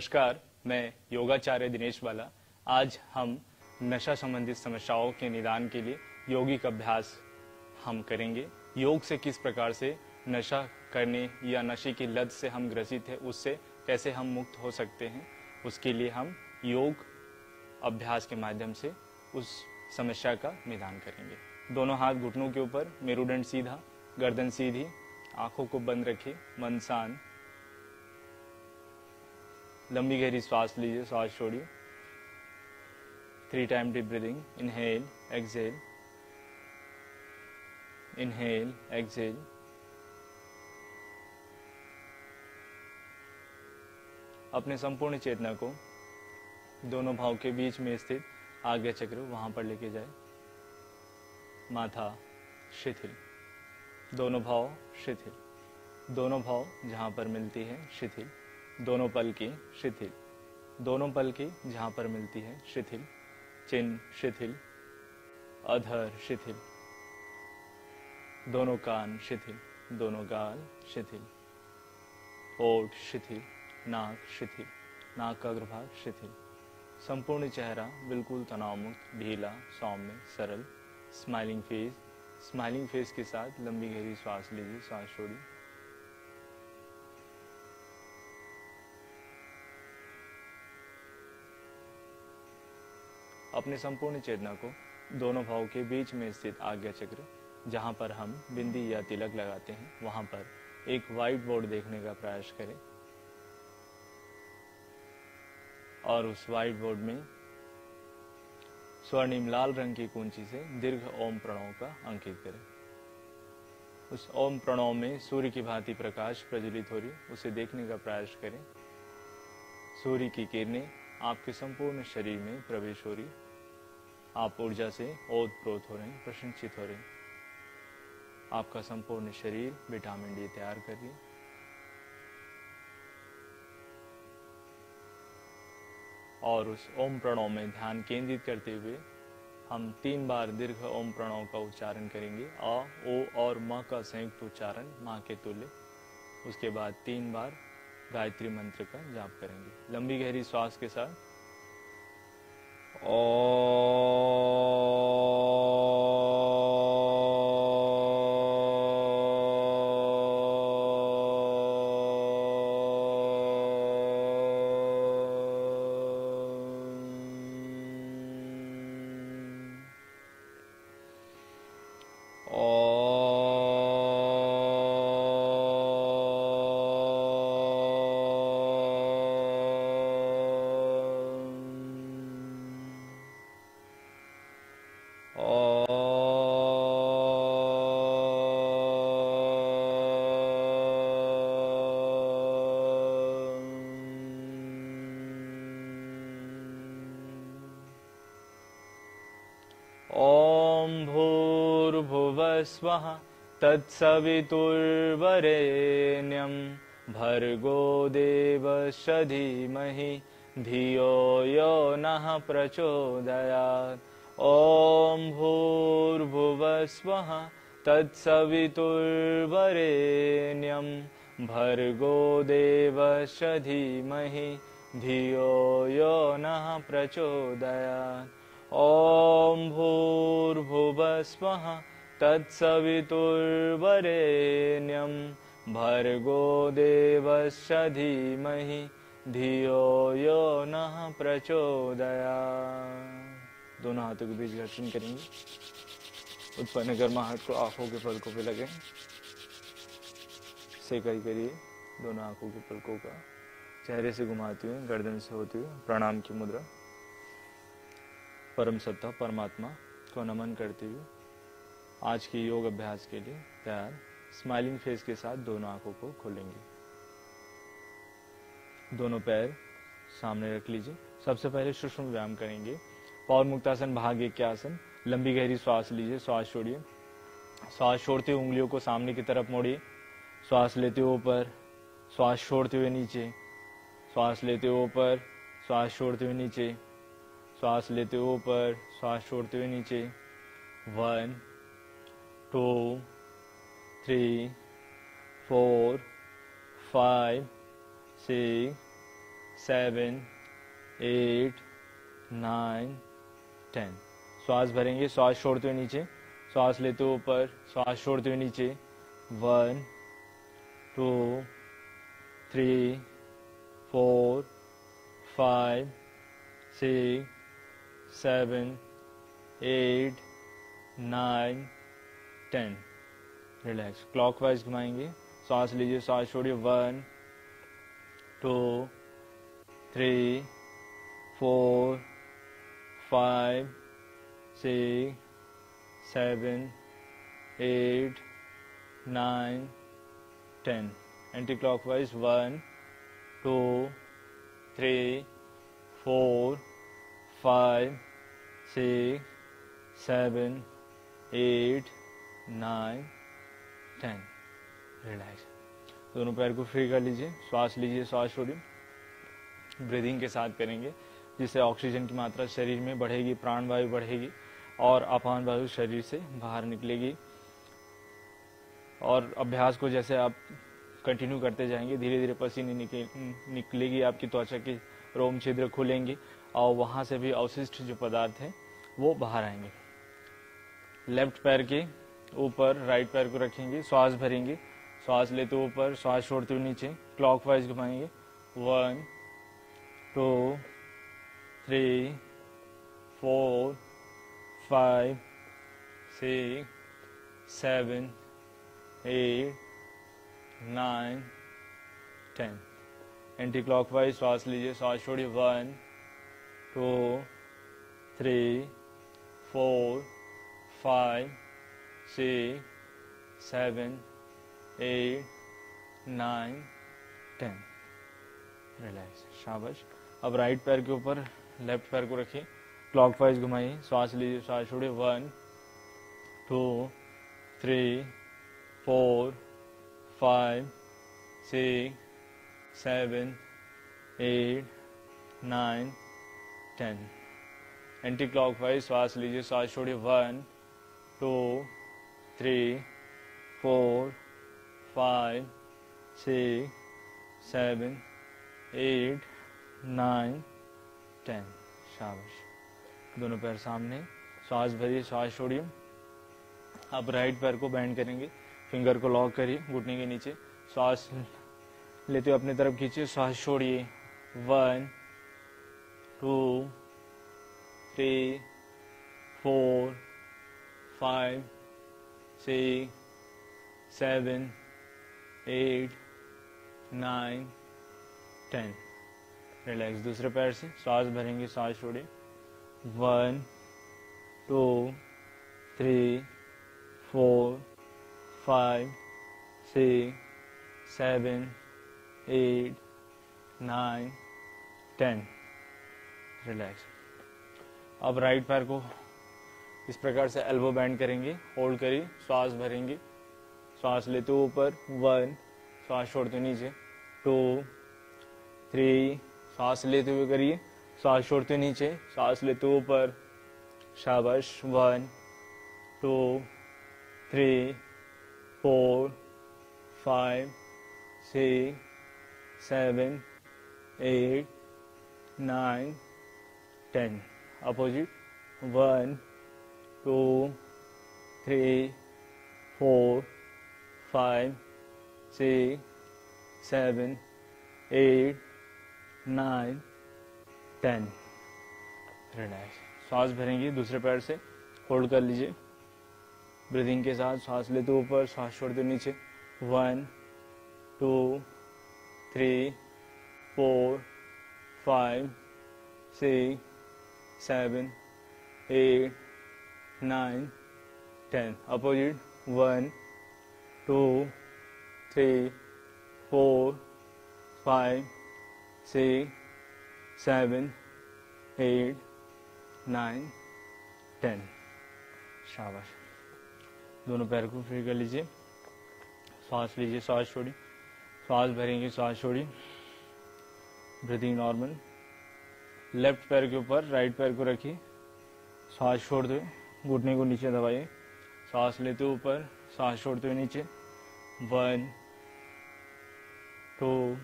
नमस्कार, मैं योगाचार्य दिनेश वाला आज हम नशा संबंधित समस्याओं के निदान के लिए योगिक अभ्यास हम करेंगे। योग से किस प्रकार से नशा करने या नशे की लत से हम ग्रसित है, उससे कैसे हम मुक्त हो सकते हैं, उसके लिए हम योग अभ्यास के माध्यम से उस समस्या का निदान करेंगे। दोनों हाथ घुटनों के ऊपर, मेरुदंड सीधा, गर्दन सीधी, आँखों को बंद रखिए मन शांत लंबी गहरी श्वास लीजिए श्वास छोड़िए। Three time deep breathing inhale exhale inhale exhale अपने संपूर्ण चेतना को दोनों भाव के बीच में स्थित आज्ञा चक्र वहाँ पर लेके जाए। माथा, शिथिल। दोनों भाव शिथिल। दोनों भाव जहाँ पर मिलती है, शिथिल। दोनों पल की शिथिल। दोनों पल की जहाँ पर मिलती है शिथिल। चिन्ह शिथिल, अधर शिथिल। दोनों कान शिथिल, दोनों गाल शिथिल। ओठ शिथिल, नाक शिथिल, नाक का अग्रभाग शिथिल। संपूर्ण चेहरा बिल्कुल तनाव मुक्त ढीला, सौम्य, सरल। स्माइलिंग फेस स्माइलिंग फेस के साथ लंबी गहरी श्वास लीजिए श्वास छोड़िए। अपने संपूर्ण चेतना को दोनों भाव के बीच में स्थित आज्ञा चक्र, जहाँ पर हम बिंदी या तिलक लगाते हैं, वहाँ पर एक व्हाइट बोर्ड देखने का प्रयास करें। और उस व्हाइट बोर्ड में स्वर्णिम लाल रंग की कुंची से दीर्घ ओम प्रणव का अंकित करें। उस ओम प्रणव में सूर्य की भांति प्रकाश प्रज्वलित हो रही, उसे देखने का प्रयास करें। सूर्य की किरणें आपके संपूर्ण शरीर में प्रवेश हो रही आप ऊर्जा से ओत प्रोत हो रहे हैं, प्रशंसित हो रहे हैं। आपका संपूर्ण शरीर विटामिन डी तैयार कर रही और उस ओम प्रणव में ध्यान केंद्रित करते हुए हम तीन बार दीर्घ ओम प्रणव का उच्चारण करेंगे। अ ओ और म का संयुक्त उच्चारण, माँ के तुल्य। उसके बाद तीन बार गायत्री मंत्र का जाप करेंगे। लंबी गहरी श्वास के साथ। ओ भूर्भुवस्वः तत्सवितुर्वरेण्यं भर्गो देवस्य धीमहि धियो यो नः प्रचोदयात्। ॐ भूर्भुवस्वः तत्सवितुर्वरेण्यं भर्गो देवस्य धीमहि धियो यो नः प्रचोदयात्। ॐ भूर्भुवस्वः तत्सवितुर्वरेण्यं भर्गो देवस्य धीमहि धियो यो नः प्रचोदयात्। दोनों हाथों के बीच घर्षण करेंगे। उत्पन्न गर्माहट को आँखों के पलकों पे लगे। सेकाई करिए दोनों आँखों के पलकों का। चेहरे से घुमाती हुई गर्दन से होती हुई प्रणाम की मुद्रा। परम सत्ता, परमात्मा को नमन करती हुए आज के योग अभ्यास के लिए तैयार। स्माइलिंग फेस के साथ दोनों आँखों को खोलेंगे। दोनों पैर सामने रख लीजिए। सबसे पहले सूक्ष्म व्यायाम करेंगे। पौर मुक्तासन भाग एक आसन। लंबी गहरी श्वास लीजिए, श्वास छोड़िए। श्वास छोड़ते हुए उंगलियों को सामने की तरफ़ मोड़िए। श्वास लेते हुए ऊपर, श्वास छोड़ते हुए नीचे। श्वास लेते हुए ऊपर, श्वास छोड़ते हुए नीचे। श्वास लेते हुए ऊपर, श्वास छोड़ते हुए नीचे। One two, three, four, five, six, seven, eight, nine, ten. श्वास भरेंगे, श्वास छोड़ते हुए नीचे। श्वास लेते हुए ऊपर, श्वास छोड़ते हुए नीचे। One, two, three, four, five, six, seven, eight, nine ten. Relax. Clockwise घुमाएँगे। सांस लीजिए, सांस छोड़िए। One, two, three, four, five, six, seven, eight, nine, ten. Anticlockwise. One, two, three, four, five, six, seven, eight nine ten relax दोनों पैर को free कर लीजिए। श्वास लीजिए, श्वास छोड़िए। ब्रीदिंग के साथ करेंगे, जिससे ऑक्सीजन की मात्रा शरीर में बढ़ेगी प्राण वायु बढ़ेगी और अपान वायु शरीर से बाहर निकलेगी। और अभ्यास को जैसे आप कंटिन्यू करते जाएँगे धीरे धीरे पसीने निकले, निकलेगी आपकी त्वचा के, रोम छिद्र खुलेंगे और वहाँ से भी अवशिष्ट जो पदार्थ है, वो बाहर आएँगे। लेफ़्ट पैर के ऊपर राइट पैर को रखेंगे, श्वास भरेंगे। श्वास लेते हुए ऊपर, श्वास छोड़ते हुए नीचे क्लॉकवाइज घुमाएँगे। One two three four five six seven eight nine ten anticlockwise श्वास लीजिए, श्वास छोड़िए। One two three four five six seven eight nine ten relax शाबाश। अब राइट पैर के ऊपर लेफ़्ट पैर को रखिए। क्लॉकवाइज घुमाइए। श्वास लीजिए श्वास छोड़िए। One two three four five six seven eight nine ten anticlockwise श्वास लीजिए श्वास छोड़िए। One two three, four, five, six, seven, eight, nine, ten शाबाश। दोनों पैर सामने। श्वास भरिए श्वास छोड़िए। अब राइट पैर को बैंड करेंगे। फिंगर को लॉक करिए घुटने के नीचे। श्वास लेते हुए अपनी तरफ़ खींचिए। श्वास छोड़िए। One two three four five six, seven, eight, nine ten relax दूसरे पैर से सांस भरेंगे सांस छोड़े। One two three four five six seven eight nine ten relax अब राइट पैर को इस प्रकार से एल्बो बैंड करेंगे होल्ड करिए, श्वास भरेंगे। श्वास लेते ऊपर वन श्वास छोड़ते नीचे। टू थ्री सांस लेते हुए करिए, श्वास छोड़ते नीचे। सांस लेते ऊपर, शाबाश one two three four five six seven eight nine ten opposite one two, three, four, five, six, seven, eight, nine, ten. Relax. श्वास भरेंगे दूसरे पैर से। होल्ड कर लीजिए। ब्रीदिंग के साथ सांस लेते ऊपर, सांस छोड़ते नीचे। One, two, three, four, five, six, seven, eight nine ten opposite one two three four five six seven eight nine ten शाबाश। दोनों पैर को फ्री कर लीजिए। सांस लीजिए सांस छोड़ी सांस भरेंगे सांस छोड़ी ब्रीदिंग नॉर्मल लेफ़्ट पैर के ऊपर राइट पैर को रखिए। सांस छोड़ दो। घुटने को नीचे दबाइए, सांस लेते ऊपर, सांस छोड़ते हुए नीचे। One two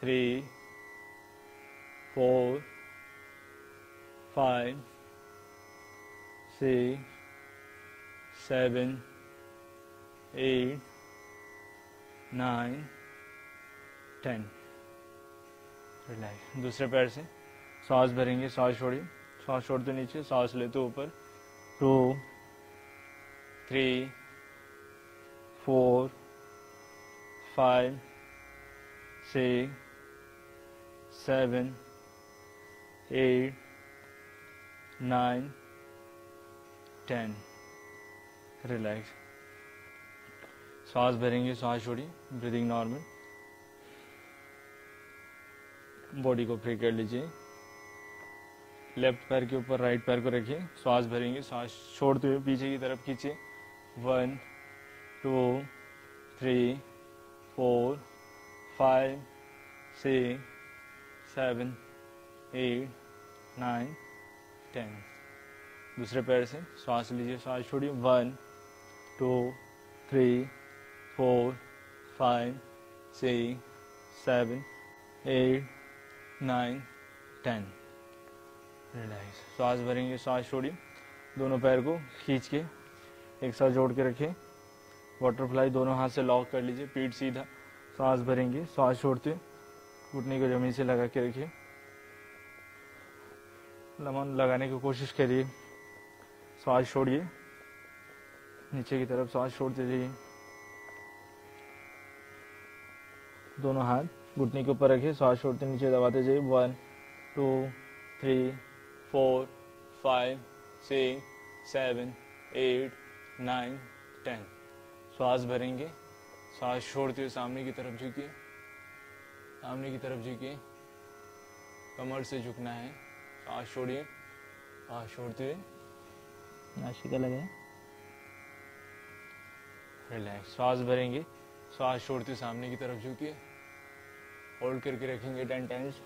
three four five six seven eight nine ten relax दूसरे पैर से। सांस भरेंगे, सांस छोड़िए। सांस छोड़ते नीचे, सांस लेते ऊपर। Two three four five six seven eight nine ten relax सांस भरेंगे, सांस छोड़िए ब्रीदिंग नॉर्मल बॉडी को फ्री कर लीजिए। लेफ़्ट पैर के ऊपर, राइट पैर को रखिए, श्वास भरेंगे, श्वास छोड़ते हुए पीछे की तरफ़ खींचे one, two, three, four, five, six, seven, eight, nine, ten. दूसरे पैर से श्वास लीजिए सांस छोड़िए। One, two, three, four, five, six, seven, eight, nine, ten. Relax सांस भरेंगे सांस छोड़िए दोनों पैर को खींच के एक साथ जोड़ के रखें बटरफ्लाई दोनों हाथ से लॉक कर लीजिए पीठ सीधा सांस भरेंगे सांस छोड़ते घुटने को ज़मीन से लगा के रखिए लमन लगाने की कोशिश करिए सांस छोड़िए नीचे की तरफ़ सांस छोड़ते जाइए दोनों हाथ घुटने के ऊपर रखिए सांस छोड़ते नीचे दबाते जाइए one two three four five six seven eight nine ten श्वास भरेंगे। सांस छोड़ते हुए सामने की तरफ़ झुकिए। सामने की तरफ़ झुकिए। कमर से झुकना है। सांस छोड़िए। सांस छोड़ते हुए। नाशिका लगाए रिलैक्स। श्वास भरेंगे। श्वास छोड़ते हुए सामने की तरफ़ झुकिए। होल्ड करके रखेंगे ten times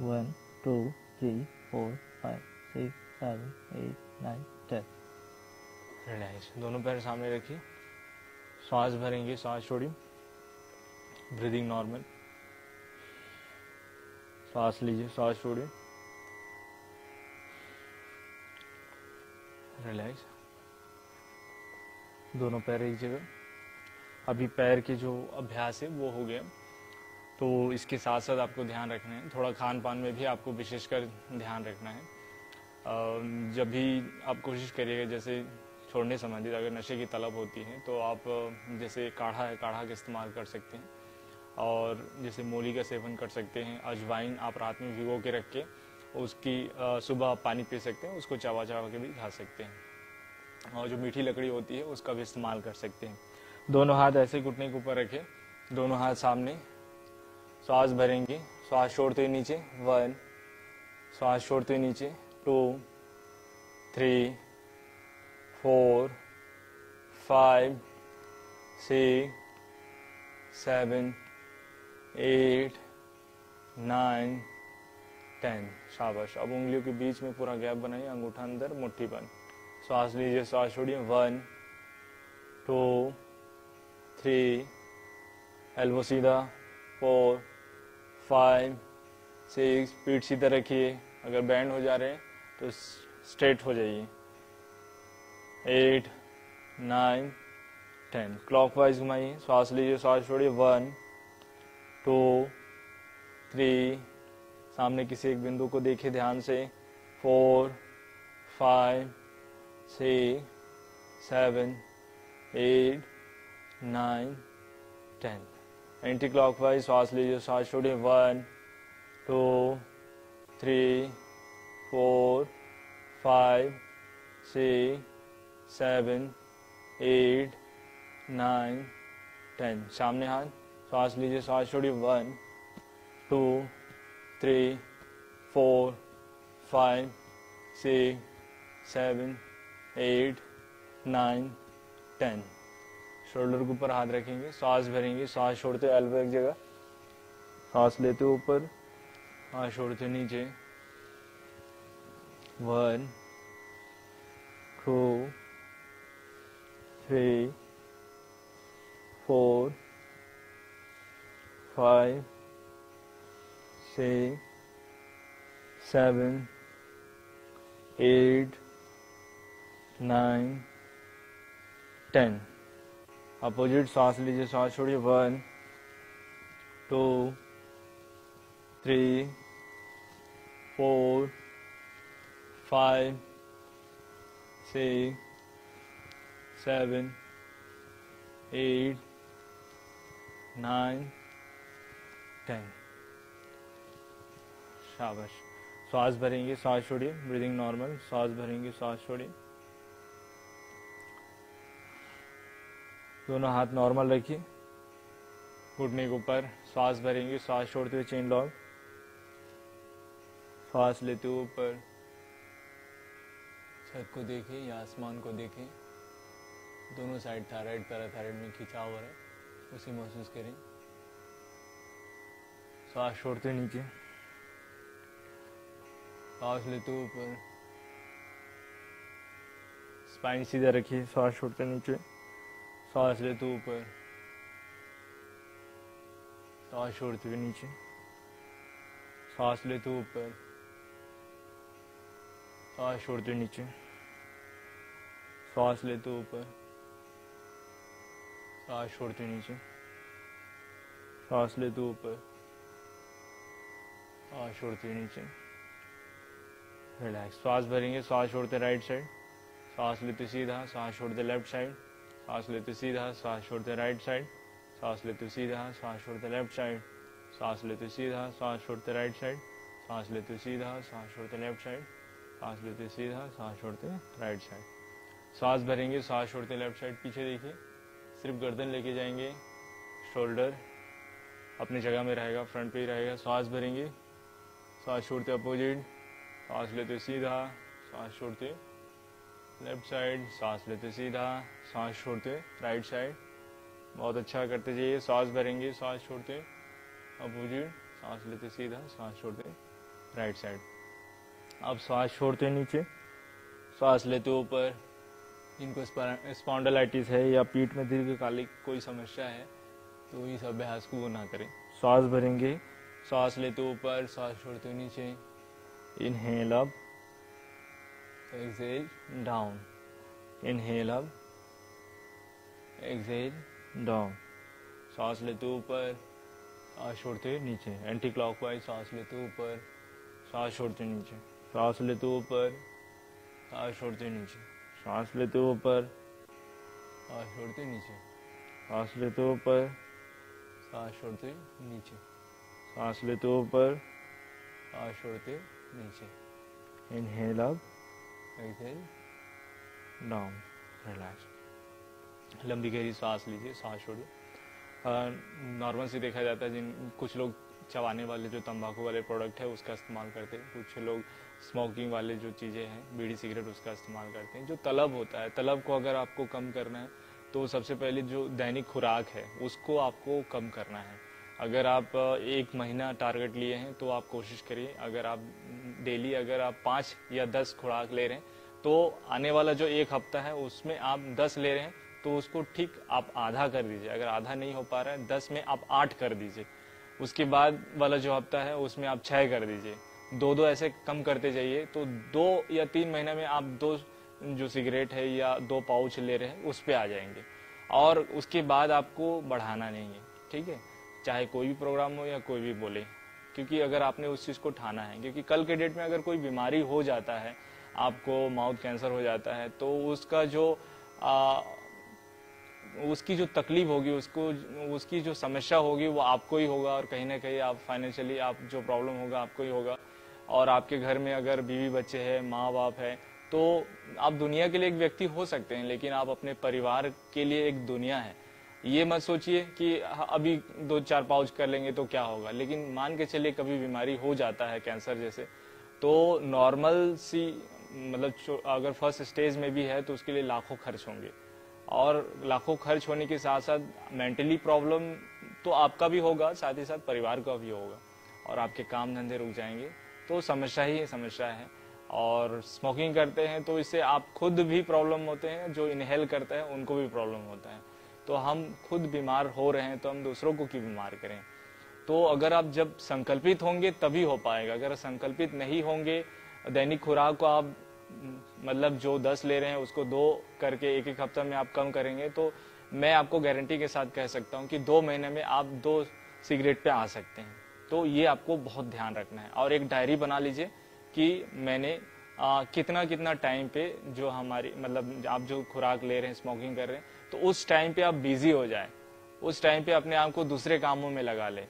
one two three. Four five six seven eight nine ten relax दोनों पैर सामने रखिए। श्वास भरेंगे, श्वास छोड़िए। ब्रीदिंग नॉर्मल सांस लीजिए सांस छोड़िए। रिलैक्स दोनों पैर एक जगह। अभी पैर के जो अभ्यास है, वो हो गया। तो इसके साथ साथ आपको ध्यान रखना है। थोड़ा खान पान में भी आपको विशेषकर ध्यान रखना है। जब भी आप कोशिश करिएगा, जैसे छोड़ने संबंधित अगर नशे की तलब होती है तो आप जैसे काढ़ा है, काढ़ा का इस्तेमाल कर सकते हैं। और जैसे मूली का सेवन कर सकते हैं, अजवाइन आप रात में भिगो के रख के उसकी सुबह पानी पी सकते हैं, उसको चावा चबा के भी खा सकते हैं। और जो मीठी लकड़ी होती है, उसका भी इस्तेमाल कर सकते हैं। दोनों हाथ ऐसे घुटने के ऊपर रखे, दोनों हाथ सामने श्वास भरेंगे श्वास छोड़ते हुए नीचे वन श्वास छोड़ते हुए नीचे two three four five six seven eight nine ten शाबाश। अब उंगलियों के बीच में पूरा गैप बनाइए, अंगूठा अंदर, मुट्ठी बंद। श्वास लीजिए श्वास छोड़िए। वन टू थ्री एल्बो सीधा फोर फाइव सिक्स पीठ सीधा रखिए। अगर बैंड हो जा रहे हैं तो स्ट्रेट हो जाइए। Eight nine ten clockwise घुमाइए। श्वास लीजिए, श्वास छोड़िए। वन टू थ्री सामने किसी एक बिंदु को देखिए ध्यान से। Four five six seven eight nine ten anticlockwise श्वास लीजिए श्वास छोड़िए one two three four five six seven eight nine ten सामने हाथ श्वास लीजिए श्वास छोड़िए one two three four five six seven eight nine ten shoulder के ऊपर हाथ रखेंगे, सांस भरेंगे, सांस छोड़ते एल्बो एक जगह, सांस लेते ऊपर सांस छोड़ते नीचे one two three four five six seven eight nine ten. Opposite सांस लीजिए, सांस छोड़िए, one, two, three, four, five, six, seven, eight, nine, ten. शाबाश। सांस भरेंगे, सांस छोड़िए, ब्रीदिंग नॉर्मल, सांस भरेंगे, सांस छोड़िए। दोनों हाथ नॉर्मल रखिए। घुटने के ऊपर श्वास भरेंगे, सांस छोड़ते हुए चेन लॉक श्वास लेते हुए ऊपर। छत को देखें, या आसमान को देखें। दोनों साइड थायराइड पैराथायराइड में खिंचाव हो रहा है, उसे महसूस करें। सांस छोड़ते नीचे। सांस लेते ऊपर। स्पाइन सीधा रखिए, सांस छोड़ते नीचे। सांस लेते ऊपर। सांस छोड़ते हुए नीचे। सांस लेते ऊपर। सांस छोड़ते नीचे। सांस लेते ऊपर। सांस छोड़ते नीचे। सांस लेते ऊपर। सांस छोड़ते नीचे। रिलैक्स श्वास भरेंगे श्वास छोड़ते राइट साइड सांस लेते सीधा, सांस छोड़ते लेफ़्ट साइड सांस लेते सीधा, सांस छोड़ते राइट साइड सांस लेते सीधा, सांस छोड़ते लेफ़्ट साइड सांस लेते सीधा, सांस छोड़ते राइट साइड सांस लेते सीधा, सांस छोड़ते लेफ़्ट साइड सांस लेते सीधा, सांस छोड़ते राइट साइड सांस भरेंगे, सांस छोड़ते लेफ़्ट साइड पीछे देखिए, सिर्फ़ गर्दन लेके जाएँगे शोल्डर अपनी जगह में रहेगा फ्रंट पे ही रहेगा. सांस भरेंगे, सांस छोड़ते अपोजिट सांस लेते सीधा, सांस छोड़ते लेफ़्ट साइड, सांस लेते सीधा, सांस छोड़ते, राइट साइड। बहुत अच्छा करते जाइए सांस भरेंगे, सांस छोड़ते। अपोजिट सांस लेते सीधा, सांस छोड़ते, राइट साइड। अब सांस छोड़ते नीचे, सांस लेते ऊपर। जिनको स्पॉन्डलाइटिस है या पीठ में दीर्घकालिक कोई समस्या है तो इस अभ्यास को वो ना करें। सांस भरेंगे, सांस लेते ऊपर, सांस छोड़ते नीचे। Inhale up. Exhale. Down. Inhale up. Exhale. Down. सांस लेते ऊपर सांस छोड़ते नीचे एंटी क्लॉकवाइज सांस लेते ऊपर सांस छोड़ते नीचे सांस लेते ऊपर सांस छोड़ते नीचे सांस लेते ऊपर सांस छोड़ते नीचे सांस लेते ऊपर सांस छोड़ते नीचे सांस लेते ऊपर सांस छोड़ते नीचे inhale up exhale down relax लंबी गहरी सांस लीजिए, सांस छोड़िए। नॉर्मल से देखा जाता है जिन, कुछ लोग चबाने वाले जो तंबाकू वाले प्रोडक्ट है, उसका इस्तेमाल करते हैं। कुछ लोग स्मोकिंग वाले जो चीज़ें हैं, बीड़ी सिगरेट उसका इस्तेमाल करते हैं। जो तलब होता है, तलब को अगर आपको कम करना है तो सबसे पहले जो दैनिक खुराक है, उसको आपको कम करना है। अगर आप एक महीना टारगेट लिए हैं तो आप कोशिश करिए, अगर आप डेली अगर आप पाँच या दस खुराक ले रहे हैं तो आने वाला जो एक हफ़्ता है, उसमें आप दस ले रहे हैं तो उसको ठीक आप आधा कर दीजिए। अगर आधा नहीं हो पा रहा है, दस में आप आठ कर दीजिए। उसके बाद वाला जो हफ़्ता है, उसमें आप छः कर दीजिए। दो दो ऐसे कम करते जाइए तो दो या तीन महीने में आप दो जो सिगरेट है या दो पाउच ले रहे हैं, उस पर आ जाएँगे। और उसके बाद आपको बढ़ाना नहीं है, ठीक है? चाहे कोई भी प्रोग्राम हो या कोई भी बोले। क्योंकि अगर आपने उस चीज़ को ठाना है क्योंकि कल के डेट में अगर कोई बीमारी हो जाता है आपको माउथ कैंसर हो जाता है तो उसका जो आ, उसकी जो तकलीफ़ होगी उसको उसकी जो समस्या होगी वो आपको ही होगा और कहीं ना कहीं आप फाइनेंशियली आप जो प्रॉब्लम होगा आपको ही होगा। और आपके घर में अगर बीवी बच्चे हैं माँ बाप है तो आप दुनिया के लिए एक व्यक्ति हो सकते हैं लेकिन आप अपने परिवार के लिए एक दुनिया है। ये मत सोचिए कि अभी दो चार पाउच कर लेंगे तो क्या होगा। लेकिन मान के चलिए कभी बीमारी हो जाता है कैंसर जैसे तो नॉर्मल सी मतलब अगर फ़र्स्ट स्टेज में भी है तो उसके लिए लाखों खर्च होंगे। और लाखों खर्च होने के साथ साथ मेंटली प्रॉब्लम तो आपका भी होगा, साथ ही साथ परिवार का भी होगा। और आपके काम धंधे रुक जाएँगे। तो समस्या ही समस्या है। और स्मोकिंग करते हैं तो इससे आप खुद भी प्रॉब्लम होते हैं, जो इनहेल करते हैं, उनको भी प्रॉब्लम होता है। तो हम खुद बीमार हो रहे हैं तो हम दूसरों को क्यों बीमार करें? तो अगर आप जब संकल्पित होंगे तभी हो पाएगा। अगर संकल्पित नहीं होंगे दैनिक खुराक को आप मतलब जो दस ले रहे हैं उसको दो करके एक एक हफ़्ता में आप कम करेंगे तो मैं आपको गारंटी के साथ कह सकता हूँ कि दो महीने में आप दो सिगरेट पे आ सकते हैं। तो ये आपको बहुत ध्यान रखना है। और एक डायरी बना लीजिए कि मैंने आ, कितना कितना टाइम पे जो हमारी मतलब आप जो खुराक ले रहे हैं स्मोकिंग कर रहे हैं तो उस टाइम पे आप बिज़ी हो जाए। उस टाइम पे अपने आप को दूसरे कामों में लगा ले।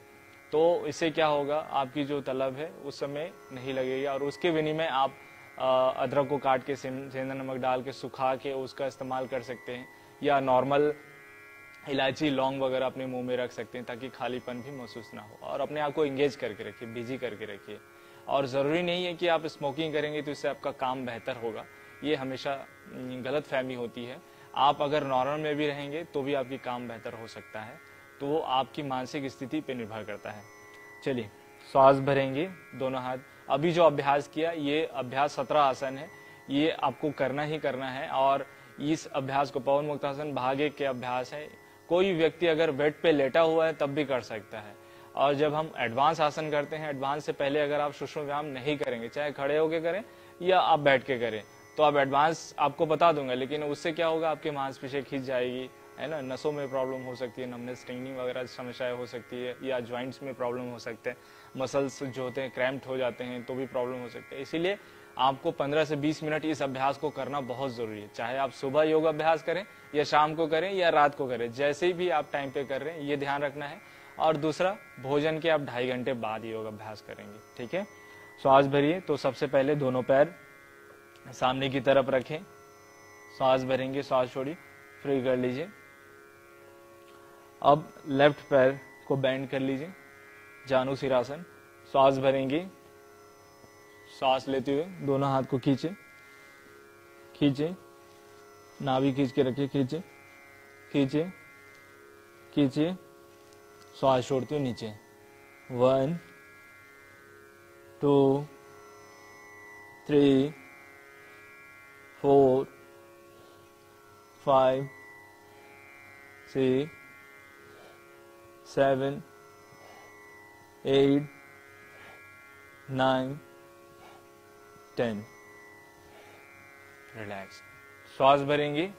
तो इससे क्या होगा? आपकी जो तलब है, उस समय नहीं लगेगी और उसके विनिमय आप अदरक को काट के सेंधा नमक डाल के, सुखा के उसका इस्तेमाल कर सकते हैं। या नॉर्मल इलायची, लौंग वगैरह अपने मुँह में रख सकते हैं ताकि खालीपन भी महसूस ना हो। और अपने आप को इंगेज करके रखिए बिज़ी करके रखिए। और ज़रूरी नहीं है कि आप स्मोकिंग करेंगे तो इससे आपका काम बेहतर होगा। ये हमेशा गलत फहमी होती है। आप अगर नॉर्मल में भी रहेंगे तो भी आपकी काम बेहतर हो सकता है। तो वो आपकी मानसिक स्थिति पे निर्भर करता है। चलिए, श्वास भरेंगे दोनों हाथ। अभी जो अभ्यास किया, ये अभ्यास सत्रह आसन है। ये आपको करना ही करना है और इस अभ्यास को पवन मुक्तासन भाग के अभ्यास है। कोई व्यक्ति अगर बेड पे लेटा हुआ है, तब भी कर सकता है। और जब हम एडवांस आसन करते हैं, एडवांस से पहले अगर आप सुषम व्यायाम नहीं करेंगे, चाहे खड़े होके करें या आप बैठ के करें तो आप एडवांस आपको बता दूँगा, लेकिन उससे क्या होगा, आपके मांसपेशियाँ खींच जाएगी, है ना? नसों में प्रॉब्लम हो सकती है नमने स्टिंगनिंग वगैरह समस्याएँ हो सकती है, या ज्वाइंट्स में प्रॉब्लम हो सकते हैं मसल्स जो होते हैं क्रैम्प्ट हो जाते हैं तो भी प्रॉब्लम हो सकते हैं। इसीलिए आपको 15 से 20 मिनट इस अभ्यास को करना बहुत ज़रूरी है। चाहे आप सुबह योग अभ्यास करें, या शाम को करें, या रात को करें, जैसे भी आप टाइम पे कर रहे हैं, ये ध्यान रखना है। और दूसरा, भोजन के आप ढाई घंटे बाद योग अभ्यास करेंगे, ठीक है? श्वास भरिए तो सबसे पहले दोनों पैर सामने की तरफ़ रखें। श्वास भरेंगे श्वास छोड़िए, फ्री कर लीजिए। अब लेफ़्ट पैर को बैंड कर लीजिए, जानू सिरासन। श्वास भरेंगे। सांस लेते हुए दोनों हाथ को खींचे। खींचे, नाभि खींच के रखिए, खींचे खींचे खींचे श्वास छोड़ते हुए नीचे। One, two, three four five six seven eight nine ten relax श्वास भरेंगे।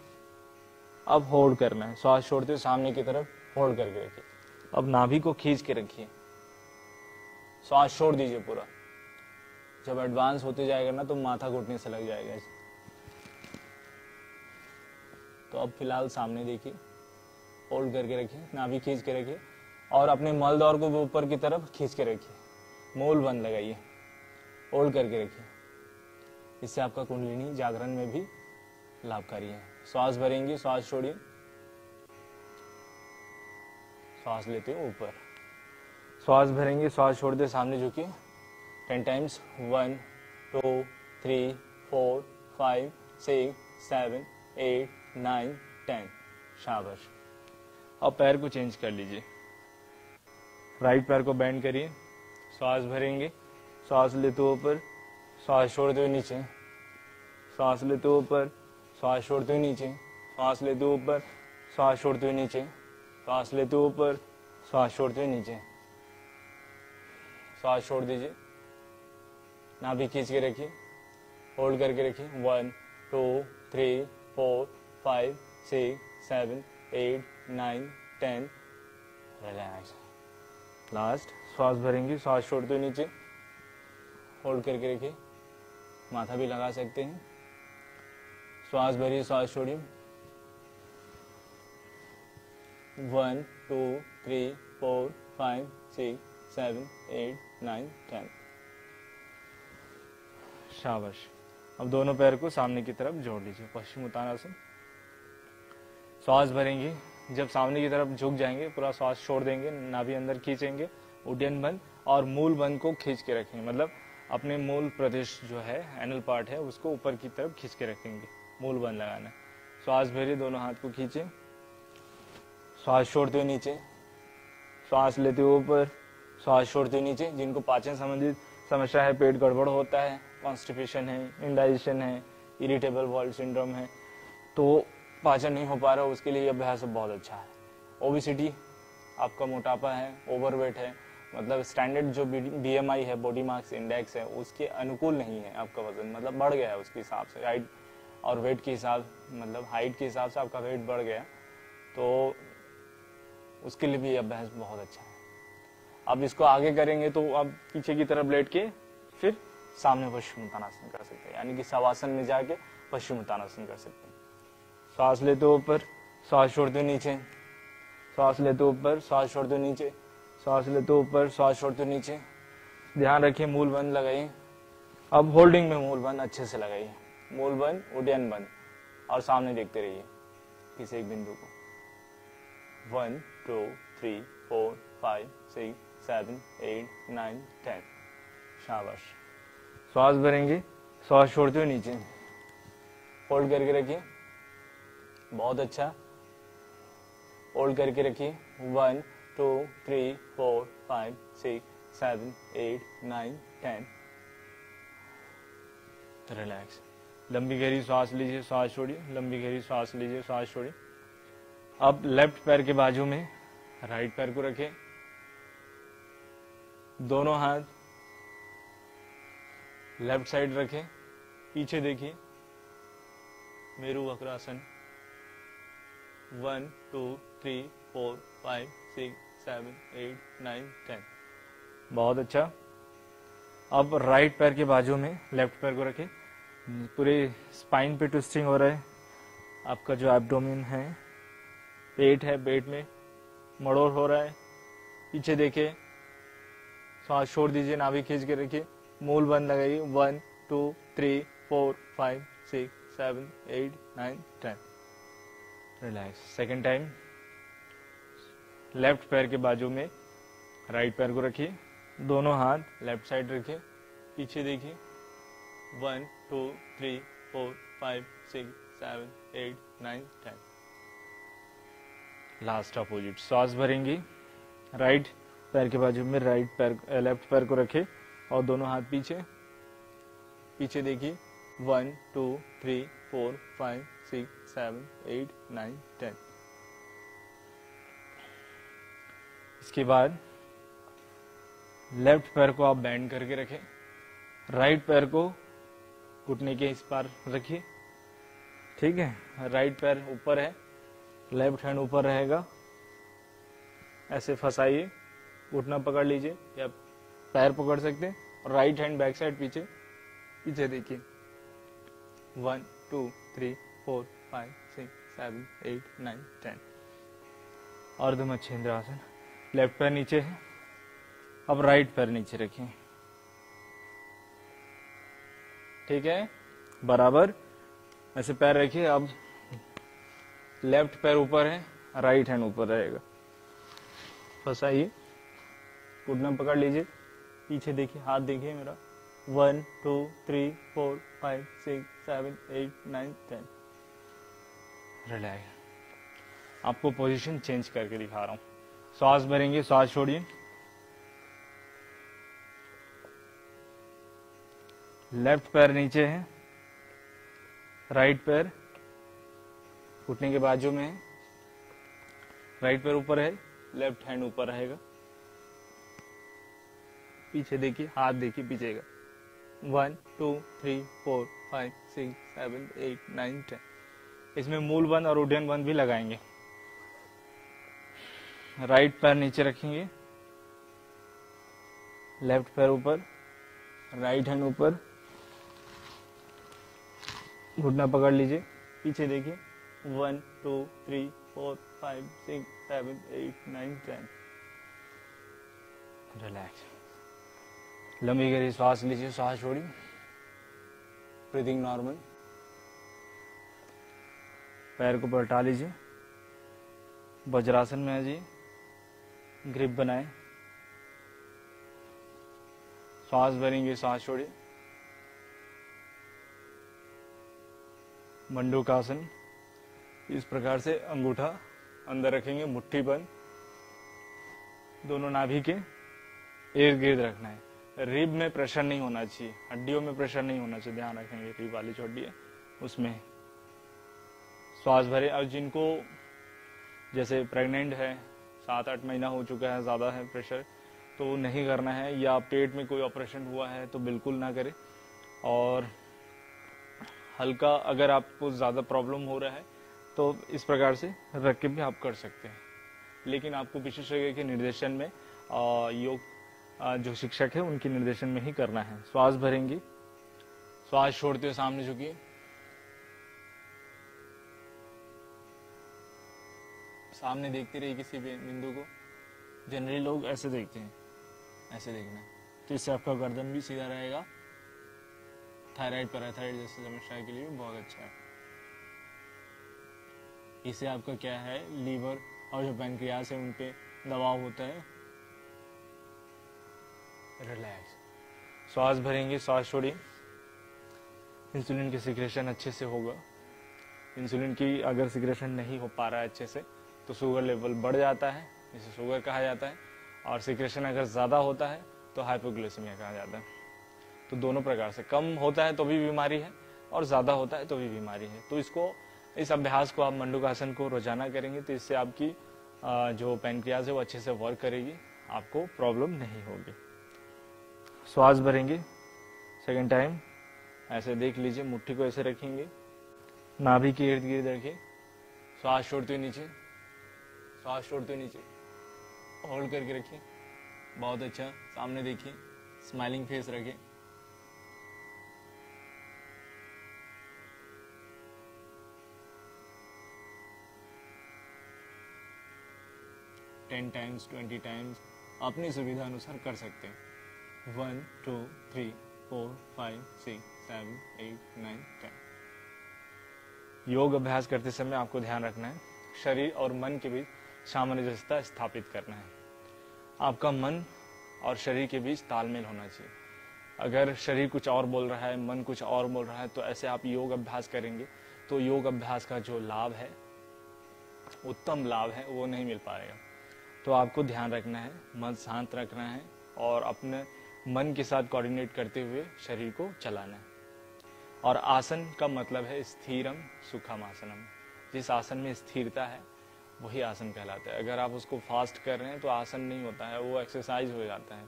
अब होल्ड करना है। श्वास छोड़ते हुए सामने की तरफ़ होल्ड करके रखिए। अब नाभि को खींच के रखिए। श्वास छोड़ दीजिए पूरा। जब एडवांस होते जाएगा ना तो माथा घुटने से लग जाएगा। तो अब फ़िलहाल सामने देखिए होल्ड करके रखिए, नाभि खींच के रखिए, और अपने मल दौर को ऊपर की तरफ़ खींच के रखिए। मोल बंद लगाइए होल्ड करके रखिए। इससे आपका कुंडलिनी जागरण में भी लाभकारी है। श्वास भरेंगे, श्वास छोड़िए। श्वास लेते ऊपर। श्वास भरेंगे, श्वास छोड़ दे, सामने झुकिए। Ten times one two three four five six seven eight nine, ten. शाबाश। अब पैर को चेंज कर लीजिए। राइट पैर को बैंड करिए। श्वास भरेंगे। श्वास लेते ऊपर। श्वास छोड़ते हुए नीचे। सांस लेते ऊपर। श्वास छोड़ते हुए नीचे। सांस लेते ऊपर। श्वास छोड़ते हुए नीचे। सांस लेते ऊपर। श्वास छोड़ते हुए नीचे। श्वास छोड़ दीजिए। नाभि खींच के रखिए। होल्ड करके रखिए। One two three four five six seven eight nine ten relax last श्वास भरेंगे, श्वास छोड़ते हुए नीचे। होल्ड करके रखिए। माथा भी लगा सकते हैं। श्वास भरिए, श्वास छोड़िए। One two three four five six seven eight nine ten शाबाश। अब दोनों पैर को सामने की तरफ़ जोड़ लीजिए। पश्चिम उत्तानासन श्वास भरेंगे। जब सामने की तरफ़ झुक जाएँगे, पूरा श्वास छोड़ देंगे, नाभि अंदर खींचेंगे, उड्डयन बंद और मूल बंद को खींच के रखेंगे। मतलब अपने मूल प्रदेश जो है एनल पार्ट है, उसको ऊपर की तरफ़ खींच के रखेंगे, मूल बंद लगाना। श्वास भरिए, दोनों हाथ को खींचे। श्वास छोड़ते हुए नीचे। श्वास लेते हुए ऊपर। श्वास छोड़ते हुए नीचे, जिनको पाचन संबंधित समस्या है, पेट गड़बड़ होता है कॉन्स्टिपेशन है इंडाइजेशन है इरिटेबल वॉल सिंड्रोम है तो पाचन नहीं हो पा रहा, उसके लिए अभ्यास बहुत अच्छा है। ओबिसिटी आपका मोटापा है ओवरवेट है मतलब स्टैंडर्ड जो बी एम आई है बॉडी मार्क्स इंडेक्स है, उसके अनुकूल नहीं है आपका वज़न मतलब बढ़ गया है उसके हिसाब से। हाइट और वेट के हिसाब मतलब हाइट के हिसाब से आपका वेट बढ़ गया तो उसके लिए भी अभ्यास बहुत अच्छा है। अब इसको आगे करेंगे तो आप पीछे की तरफ़ लेट के फिर सामने पश्चिमोत्तानासन कर सकते हैं, यानी कि सवासन में जाके पश्चिमोत्तानासन कर सकते हैं। सांस लेते ऊपर, सांस छोड़ते नीचे। सांस लेते ऊपर, सांस छोड़ते नीचे। सांस लेते ऊपर, सांस छोड़ते नीचे। ध्यान रखिए, मूल बंद लगाइए। अब होल्डिंग में मूल बंद अच्छे से लगाइए। मूल बंद उड्डयन बंद और सामने देखते रहिए किसी एक बिंदु को। One two three four five six seven eight nine ten शाबाश। श्वास भरेंगे श्वास छोड़ते हुए नीचे। होल्ड करके रखिए। बहुत अच्छा। होल्ड करके रखिए। One two three four five six seven eight nine ten relax लंबी गहरी सांस लीजिए, सांस छोड़िए। लंबी गहरी सांस लीजिए, सांस छोड़िए। अब लेफ़्ट पैर के बाजू में राइट पैर को रखें। दोनों हाथ लेफ़्ट साइड रखें। पीछे देखिए। मेरु Vakrasana. One, two, three, four, five, six, seven, eight, nine, ten. बहुत अच्छा। अब राइट पैर के बाजू में लेफ़्ट पैर को रखें। पूरे स्पाइन पे ट्विस्टिंग हो रहा है। आपका जो एब्डोमिन है, पेट है, पेट में मड़ोर हो रहा है। पीछे देखे। सांस छोड़ दीजिए, नाभि खींच के रखिए। मूल बंद लगाइए। One, two, three, four, five, six, seven, eight, nine, ten. Relax second time left पैर के बाजू में राइट पैर को रखिए। दोनों हाथ लेफ़्ट साइड रखिए। पीछे देखिए। One two three four five six seven eight nine ten last opposite श्वास भरेंगे। राइट पैर के बाजू में राइट पैर लेफ़्ट पैर को रखे और दोनों हाथ पीछे। पीछे देखिए। One two three four five seven eight nine ten इसके बाद लेफ़्ट पैर को आप बैंड करके रखें। राइट पैर को घुटने के इस पार रखिए। ठीक है? राइट पैर ऊपर है। लेफ़्ट हैंड ऊपर रहेगा। ऐसे फंसाइए। घुटना पकड़ लीजिए। या पैर पकड़ सकते हैं। और राइट हैंड बैक साइड पीछे। पीछे देखिए। One two three four five six seven eight nine ten अर्धमच्छेंद्र आसन लेफ़्ट पैर नीचे है, अब राइट पैर नीचे रखिए ठीक है? बराबर। ऐसे पैर रखिए, अब लेफ़्ट पैर ऊपर है राइट हैंड ऊपर रहेगा। फंसाइए। घुटना पकड़ लीजिए। पीछे देखिए, हाथ देखिए मेरा। One two three four five six seven eight nine ten relax आपको पोजीशन चेंज करके दिखा रहा हूँ। श्वास भरेंगे, श्वास छोड़िए। लेफ़्ट पैर नीचे है। राइट पैर। घुटने के बाजू में है। राइट पैर ऊपर है। लेफ़्ट हैंड ऊपर रहेगा। पीछे देखिए, हाथ देखिए पीछे का। One two three four five six seven eight nine ten इसमें मूल बंद और उड्डयन बंद भी लगाएँगे। राइट पैर नीचे रखेंगे। लेफ़्ट पैर ऊपर, राइट हैंड ऊपर। घुटना पकड़ लीजिए। पीछे देखिए। One, two, three, four, five, six, seven, eight, nine, ten. Relax. लंबी गहरी श्वास लीजिए। श्वास छोड़िए। Breathing normal. पैर को पलटा लीजिए। वज्रासन में आ जाइए। ग्रिप बनाए। श्वास भरेंगे श्वास छोड़िए। मंडूकासन, इस प्रकार से अंगूठा अंदर रखेंगे, मुट्ठी बंद दोनों नाभि के इर्द गिर्द रखना है। रिब में प्रेशर नहीं होना चाहिए, हड्डियों में प्रेशर नहीं होना चाहिए, ध्यान रखेंगे, रिब वाली जो हड्डी है, उसमें श्वास भरे। और जिनको जैसे प्रेग्नेंट है, सात, आठ महीना हो चुका है, ज़्यादा है प्रेशर तो नहीं करना है। या पेट में कोई ऑपरेशन हुआ है तो बिल्कुल ना करें। और हल्का अगर आपको ज़्यादा प्रॉब्लम हो रहा है तो इस प्रकार से रख के भी आप कर सकते हैं। लेकिन आपको विशेषज्ञ के निर्देशन में योग जो शिक्षक है, उनके निर्देशन में ही करना है। श्वास भरेंगे। श्वास छोड़ते हुए सामने झुकिए। सामने देखती रही किसी भी बिंदु को। जनरली लोग ऐसे देखते हैं। ऐसे देखना। तो इससे आपका गर्दन भी सीधा रहेगा। थायराइड पैराथायराइड जैसे समस्या के लिए बहुत अच्छा है। इससे आपका क्या है? लीवर और जो पैंक्रियास है उन पे दबाव होता है। रिलैक्स श्वास भरेंगे श्वास छोड़िए। इंसुलिन की सिक्रेशन अच्छे से होगा। इंसुलिन की अगर सिक्रेशन नहीं हो पा रहा है अच्छे से तो शुगर लेवल बढ़ जाता है जिसे शुगर कहा जाता है। और सिक्रेशन अगर ज़्यादा होता है तो हाइपोग्लिसीमिया कहा जाता है। तो दोनों प्रकार से, कम होता है तो भी बीमारी है, और ज़्यादा होता है तो भी बीमारी है। तो इसको, इस अभ्यास को आप मंडूकासन को रोज़ाना करेंगे तो इससे आपकी जो पैनक्रियाज है वो अच्छे से वर्क करेगी, आपको प्रॉब्लम नहीं होगी। श्वास भरेंगे सेकेंड टाइम ऐसे देख लीजिए, मुट्ठी को ऐसे रखेंगे, नाभि के इर्द गिर्द रखिए श्वास छोड़ते नीचे श्वास छोड़ते नीचे होल्ड करके रखिए। बहुत अच्छा। सामने देखिए। स्माइलिंग फेस रखिए। टेन टाइम्स ट्वेंटी टाइम्स अपनी सुविधा अनुसार कर सकते हैं। One two three four five six seven eight nine ten योग अभ्यास करते समय आपको ध्यान रखना है। शरीर और मन के बीच सामंजस्यता स्थापित करना है। आपका मन और शरीर के बीच तालमेल होना चाहिए। अगर शरीर कुछ और बोल रहा है, मन कुछ और बोल रहा है तो ऐसे आप योग अभ्यास करेंगे तो योग अभ्यास का जो लाभ है, उत्तम लाभ है, वो नहीं मिल पाएगा। तो आपको ध्यान रखना है, मन शांत रखना है और अपने मन के साथ कोऑर्डिनेट करते हुए शरीर को चलाना है। और आसन का मतलब है स्थिरम सुखम आसनम। जिस आसन में स्थिरता है वही आसन कहलाता है। अगर आप उसको फास्ट कर रहे हैं तो आसन नहीं होता है, वो एक्सरसाइज हो जाता है।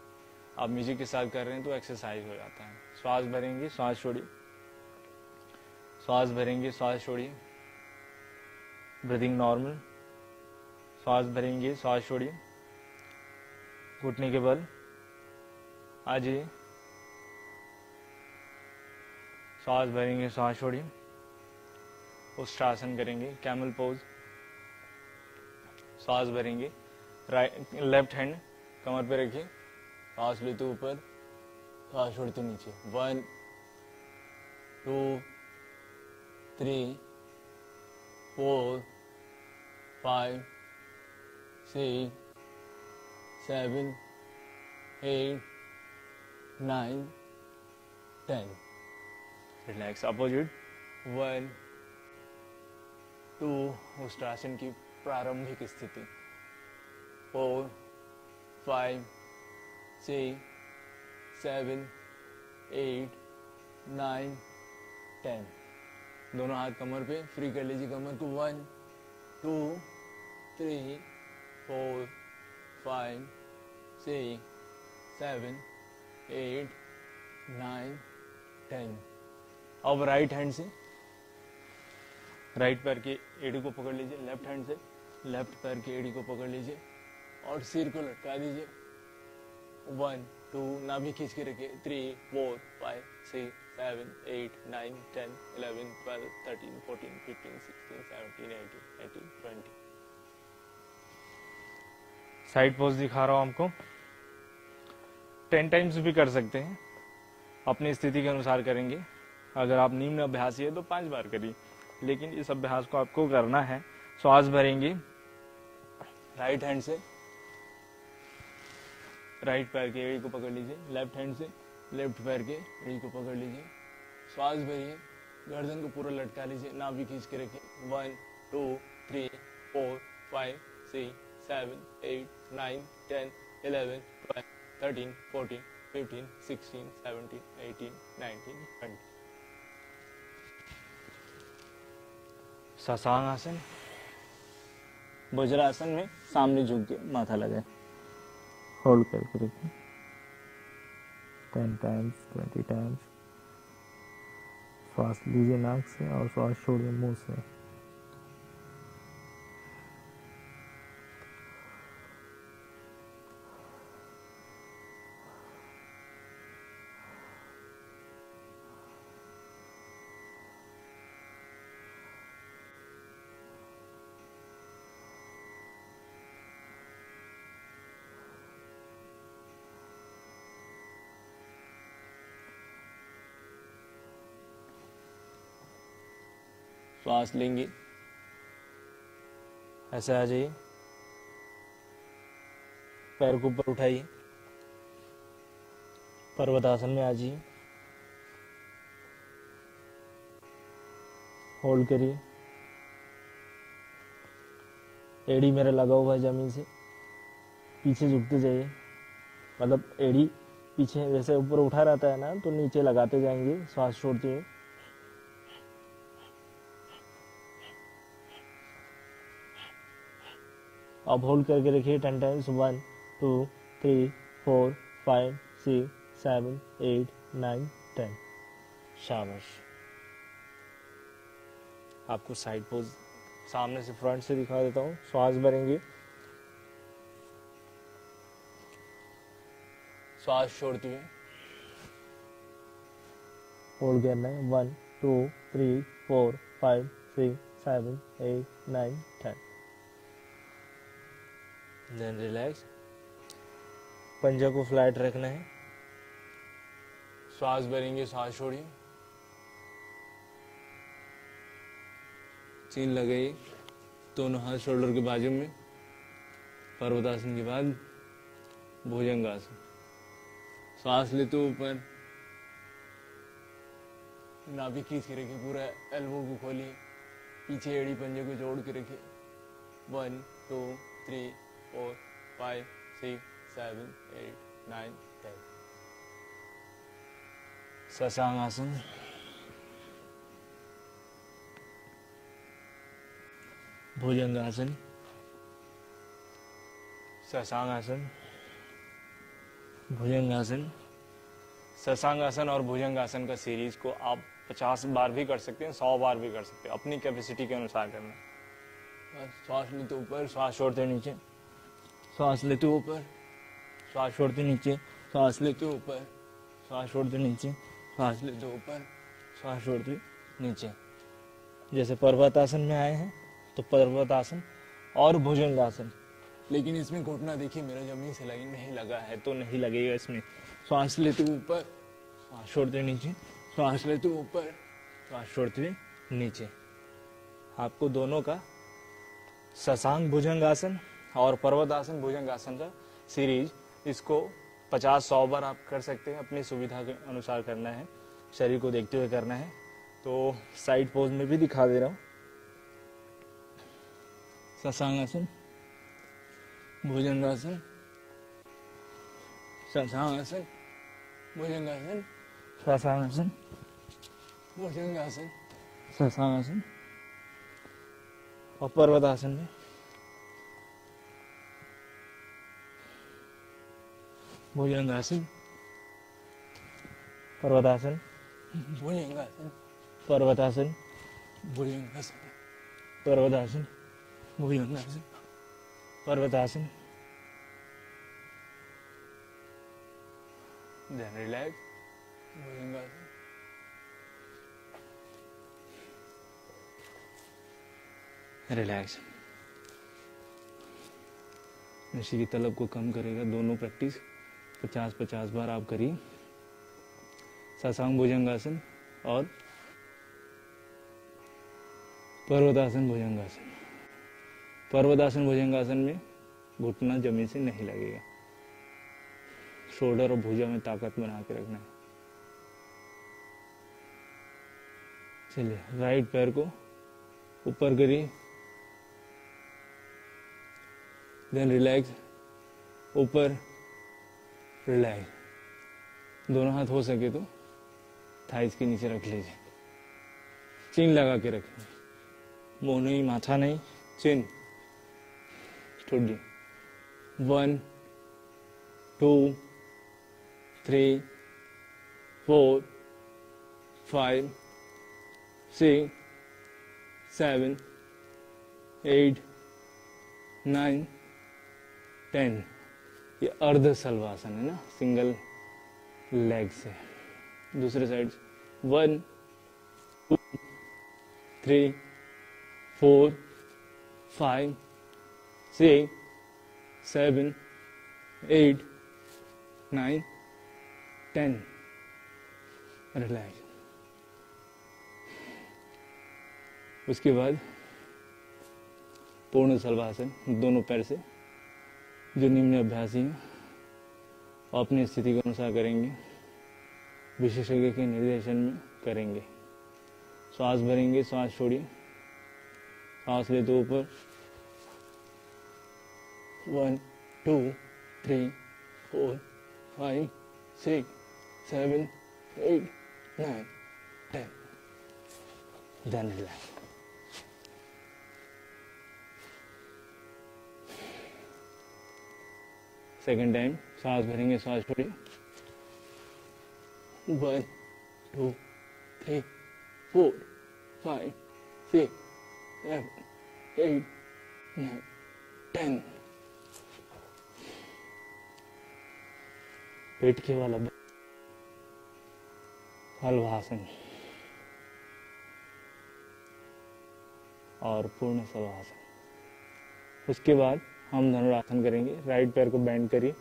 आप म्यूज़िक के साथ कर रहे हैं तो एक्सरसाइज हो जाता है। श्वास भरेंगे, श्वास छोड़िए। श्वास भरेंगे, श्वास छोड़िए। ब्रीदिंग नॉर्मल श्वास भरेंगे, श्वास छोड़िए। घुटने के बल। आ जाइए। श्वास भरेंगे, श्वास छोड़िए। उष्ट्रासन करेंगे कैमल पोज श्वास भरेंगे राइट लेफ़्ट हैंड कमर पे रखिए श्वास लेते ऊपर श्वास छोड़ते नीचे one two three four five six, seven, eight, nine, ten. Relax. Opposite. One, two. उष्ट्रासन की प्रारंभिक स्थिति। Four, five, six, seven, eight, nine, ten. दोनों हाथ कमर पे, फ्री कर लीजिए कमर को। One, two, three, four, five, six, seven, eight, nine, ten. अब राइट हैंड से, राइट पैर की एड़ी को पकड़ लीजिए, लेफ़्ट हैंड से। लेफ़्ट पैर की एड़ी को पकड़ लीजिए और सिर को लटका दीजिए। वन टू नाभि खींच के रखिए। Three four five six seven eight nine ten eleven twelve thirteen fourteen fifteen sixteen seventeen eighteen eighteen twenty side pose दिखा रहा हूँ आपको। टेन टाइम्स भी कर सकते हैं। अपनी स्थिति के अनुसार करेंगे। अगर आप निम्न अभ्यासी है तो पाँच बार करिए। लेकिन इस अभ्यास को आपको करना है। श्वास भरेंगे। राइट हैंड से। राइट पैर के एड़ी को पकड़ लीजिए। लेफ़्ट हैंड से, लेफ़्ट पैर के एड़ी को पकड़ लीजिए। श्वास भरिए, गर्दन को पूरा लटका लीजिए। ना भी खींच के रखिए। One, two, three, four, five, six, seven, eight, nine, ten, eleven, twelve, thirteen, fourteen, fifteen, sixteen, seventeen, eighteen, nineteen, twenty. ससांग आसन। वज्रासन में सामने झुक के माथा लगाए। होल्ड करके रखिए टेन टाइम्स ट्वेंटी टाइम्स श्वास लीजिए नाक से और श्वास छोड़िए मुँह से। श्वास लेंगे। ऐसे आ जाइए। पैर को ऊपर उठाइए। पर्वतासन में आ जाइए। होल्ड करिए। एड़ी मेरा लगा हुआ है ज़मीन से। पीछे झुकते जाइए। मतलब एड़ी पीछे जैसे ऊपर उठा रहता है ना तो नीचे लगाते जाएँगे। श्वास छोड़ते हुए। अब होल्ड करके रखिए ten times one two three four five six seven eight nine ten शाबाश। आपको साइड पोज सामने से फ्रंट से दिखा देता हूँ। श्वास भरेंगे। श्वास छोड़ती हुए होल्ड करना है। One two three four five six seven eight nine ten then relax पंजा को फ्लैट रखना है। श्वास भरेंगे श्वास छोड़िए। चीन लगाइए। दोनों हाथ शोल्डर के बाजू में। पर्वतासन के बाद भुजंगासन। श्वास लेते ऊपर। नाभि खींच के रखिए, पूरा एल्बो को खोलिए। पीछे एड़ी पंजे को जोड़ के रखिए। One two three five six seven eight nine ten शशांग आसन भुजंगासन शशांग आसन और का सीरीज़ को आप 50 बार भी कर सकते हैं 100 बार भी कर सकते हैं अपनी कैपेसिटी के अनुसार करना। श्वास लेते ऊपर श्वास छोड़ते नीचे। श्वास लेते ऊपर श्वास छोड़ते नीचे श्वास लेते ऊपर श्वास छोड़ते नीचे श्वास लेते ऊपर श्वास छोड़ते नीचे। जैसे पर्वतासन में आए हैं तो पर्वतासन और भुजंगासन। लेकिन इसमें घुटना देखिए, मेरा ज़मीन से लगी, नहीं लगा है तो नहीं लगेगा इसमें। श्वास लेते ऊपर श्वास छोड़ते नीचे श्वास लेते ऊपर श्वास छोड़ते नीचे। आपको दोनों का शशांक भुजंगासन और पर्वतासन, भुजंगासन का सीरीज़ इसको 50-100 बार आप कर सकते हैं, अपनी सुविधा के अनुसार करना है, शरीर को देखते हुए करना है। तो साइड पोज में भी दिखा दे रहा हूँ। शशांगासन, भुजंगासन शशांगासन भुजंगासन शशांगासन भुजंगासन, शशांगासन, और पर्वतासन में भुजंगासन पर्वतासन भुजंगासन पर्वतासन भुजंगासन पर्वतासन भुजंगासन पर्वतासन then relax. भुजंगासन रिलैक्स नशे की तलब को कम करेगा दोनों प्रैक्टिस पचास पचास बार आप करिए। सासांग भुजंगासन और पर्वतासन भुजंगासन। पर्वतासन भुजंगासन में घुटना ज़मीन से नहीं लगेगा। शोल्डर और भुजा में ताकत बना के रखना है। चलिए राइट पैर को ऊपर करिए। देन रिलैक्स ऊपर रिलैक्स दोनों हाथ हो सके तो थाइस के नीचे रख लीजिए। चिन लगा के रखें मुँह नहीं, माथा नहीं, चिन। छोड़िए one, two, three, four, five, six, seven, eight, nine, ten. ये अर्ध सलवासन है ना सिंगल लेग से। दूसरे side one two three four five six seven eight nine ten relax उसके बाद पूर्ण सलवासन दोनों पैर से। जो निम्न अभ्यासी हैं अपनी स्थिति के अनुसार करेंगे, विशेषज्ञ के निर्देशन में करेंगे। श्वास भरेंगे, श्वास छोड़िए। सांस लेते ऊपर। One two three four five six seven eight nine ten relax second time सांस भरेंगे, सांस छोड़िए। One two three four five six seven eight nine ten पेट के वाला हलवासन। और पूर्ण सलवासन। उसके बाद हम धनुरासन करेंगे। राइट पैर को बैंड करिए।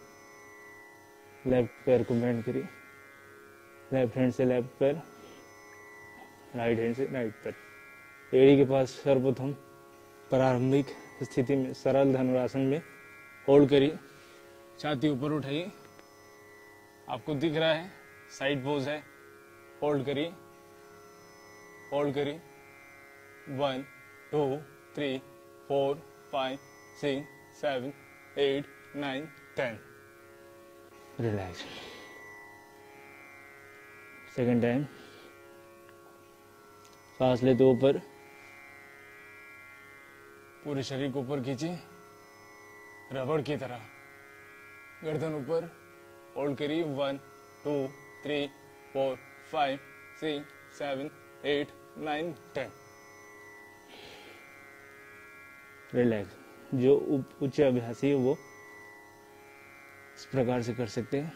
लेफ़्ट पैर को बैंड करिए। लेफ़्ट हैंड से लेफ़्ट पैर। राइट हैंड से राइट पैर। एड़ी के पास सर्वप्रथम प्रारंभिक स्थिति में, सरल धनुरासन में होल्ड करिए। छाती ऊपर उठाइए। आपको दिख रहा है साइड पोज है। होल्ड करिए। होल्ड करिए। One two three four five six seven, eight, nine, ten. Relax. Second time सांस लेते ऊपर। पूरे शरीर को ऊपर खींचिए रबड़ की तरह। गर्दन ऊपर। होल्ड करिए one two three four five six seven eight nine ten relax जो उच्च अभ्यासी है वो इस प्रकार से कर सकते हैं।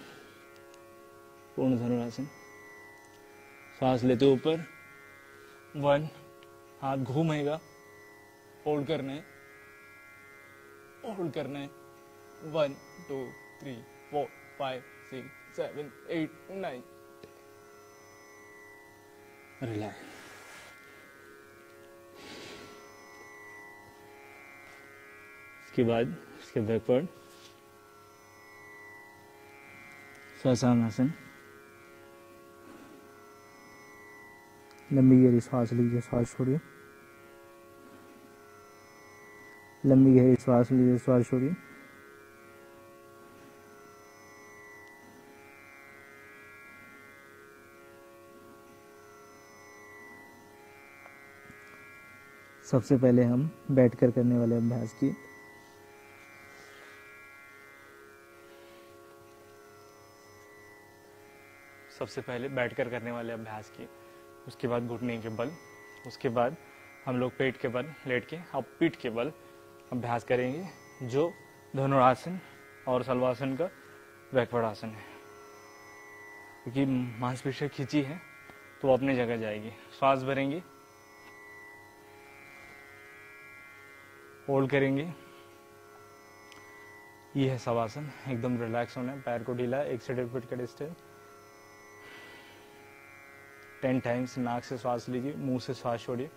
पूर्ण धनुरासन। सांस लेते ऊपर। वन, हाथ घूमेगा। होल्ड करने होल्ड करने one, two, three, four, five, six, seven, eight, nine. Relax. इसके बाद इसके बैकवर्ड आसन लंबी गहरी सांस लीजिए सांस छोड़िए। लंबी गहरी सांस लीजिए सांस छोड़िए। सबसे पहले हम बैठकर करने वाले अभ्यास की सबसे पहले बैठकर करने वाले अभ्यास किए। उसके बाद घुटने के बल, उसके बाद हम लोग पेट के बल, लेट के, अब पीठ के बल अभ्यास करेंगे, जो धनुरासन और सलवासन का बैकवर्ड आसन है। क्योंकि मांसपेशियाँ खींची है तो अपने जगह जाएगी। श्वास भरेंगे होल्ड करेंगे। ये है सवासन, एकदम रिलैक्स होना है पैर को ढीला, एक से डेढ़ फीट का डिस्टेंस। टेन टाइम्स नाक से श्वास लीजिए मुँह से श्वास छोड़िए।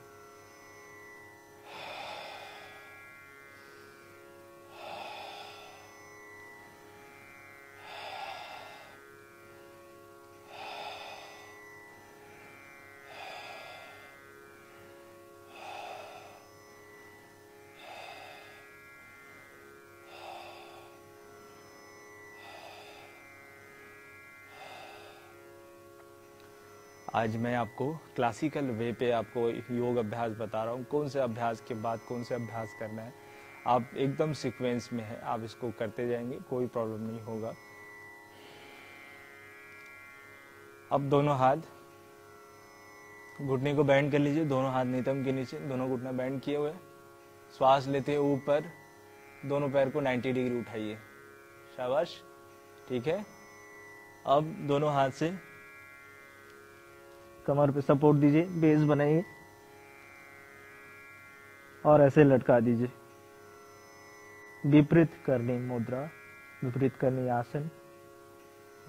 आज मैं आपको क्लासिकल वे पे आपको योग अभ्यास बता रहा हूँ। कौन से अभ्यास के बाद कौन से अभ्यास करना है? आप एकदम सीक्वेंस में है, आप इसको करते जाएँगे, कोई प्रॉब्लम नहीं होगा। अब दोनों हाथ घुटने को बैंड कर लीजिए। दोनों हाथ नीतम के नीचे, दोनों घुटना बैंड किए हुए। श्वास लेते ऊपर। दोनों पैर को 90 डिग्री उठाइए। शाबाश। ठीक है? अब दोनों हाथ से कमर पे सपोर्ट दीजिए, बेस बनाइए और ऐसे लटका दीजिए। विपरीत करनी मुद्रा, विपरीत करनी आसन।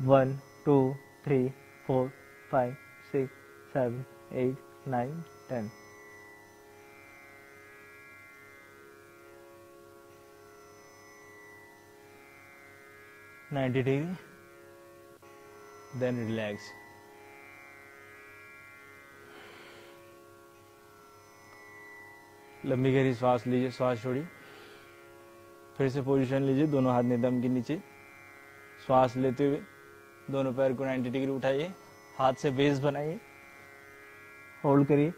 One, two, three, four, five, six, seven, eight, nine, ten. Ninety degree. Then relax. लंबी गहरी श्वास लीजिए श्वास छोड़िए। फिर से पोजीशन लीजिए, दोनों हाथ निदम के नीचे। श्वास लेते हुए दोनों पैर को 90 डिग्री उठाइए, हाथ से बेस बनाइए। होल्ड करिए।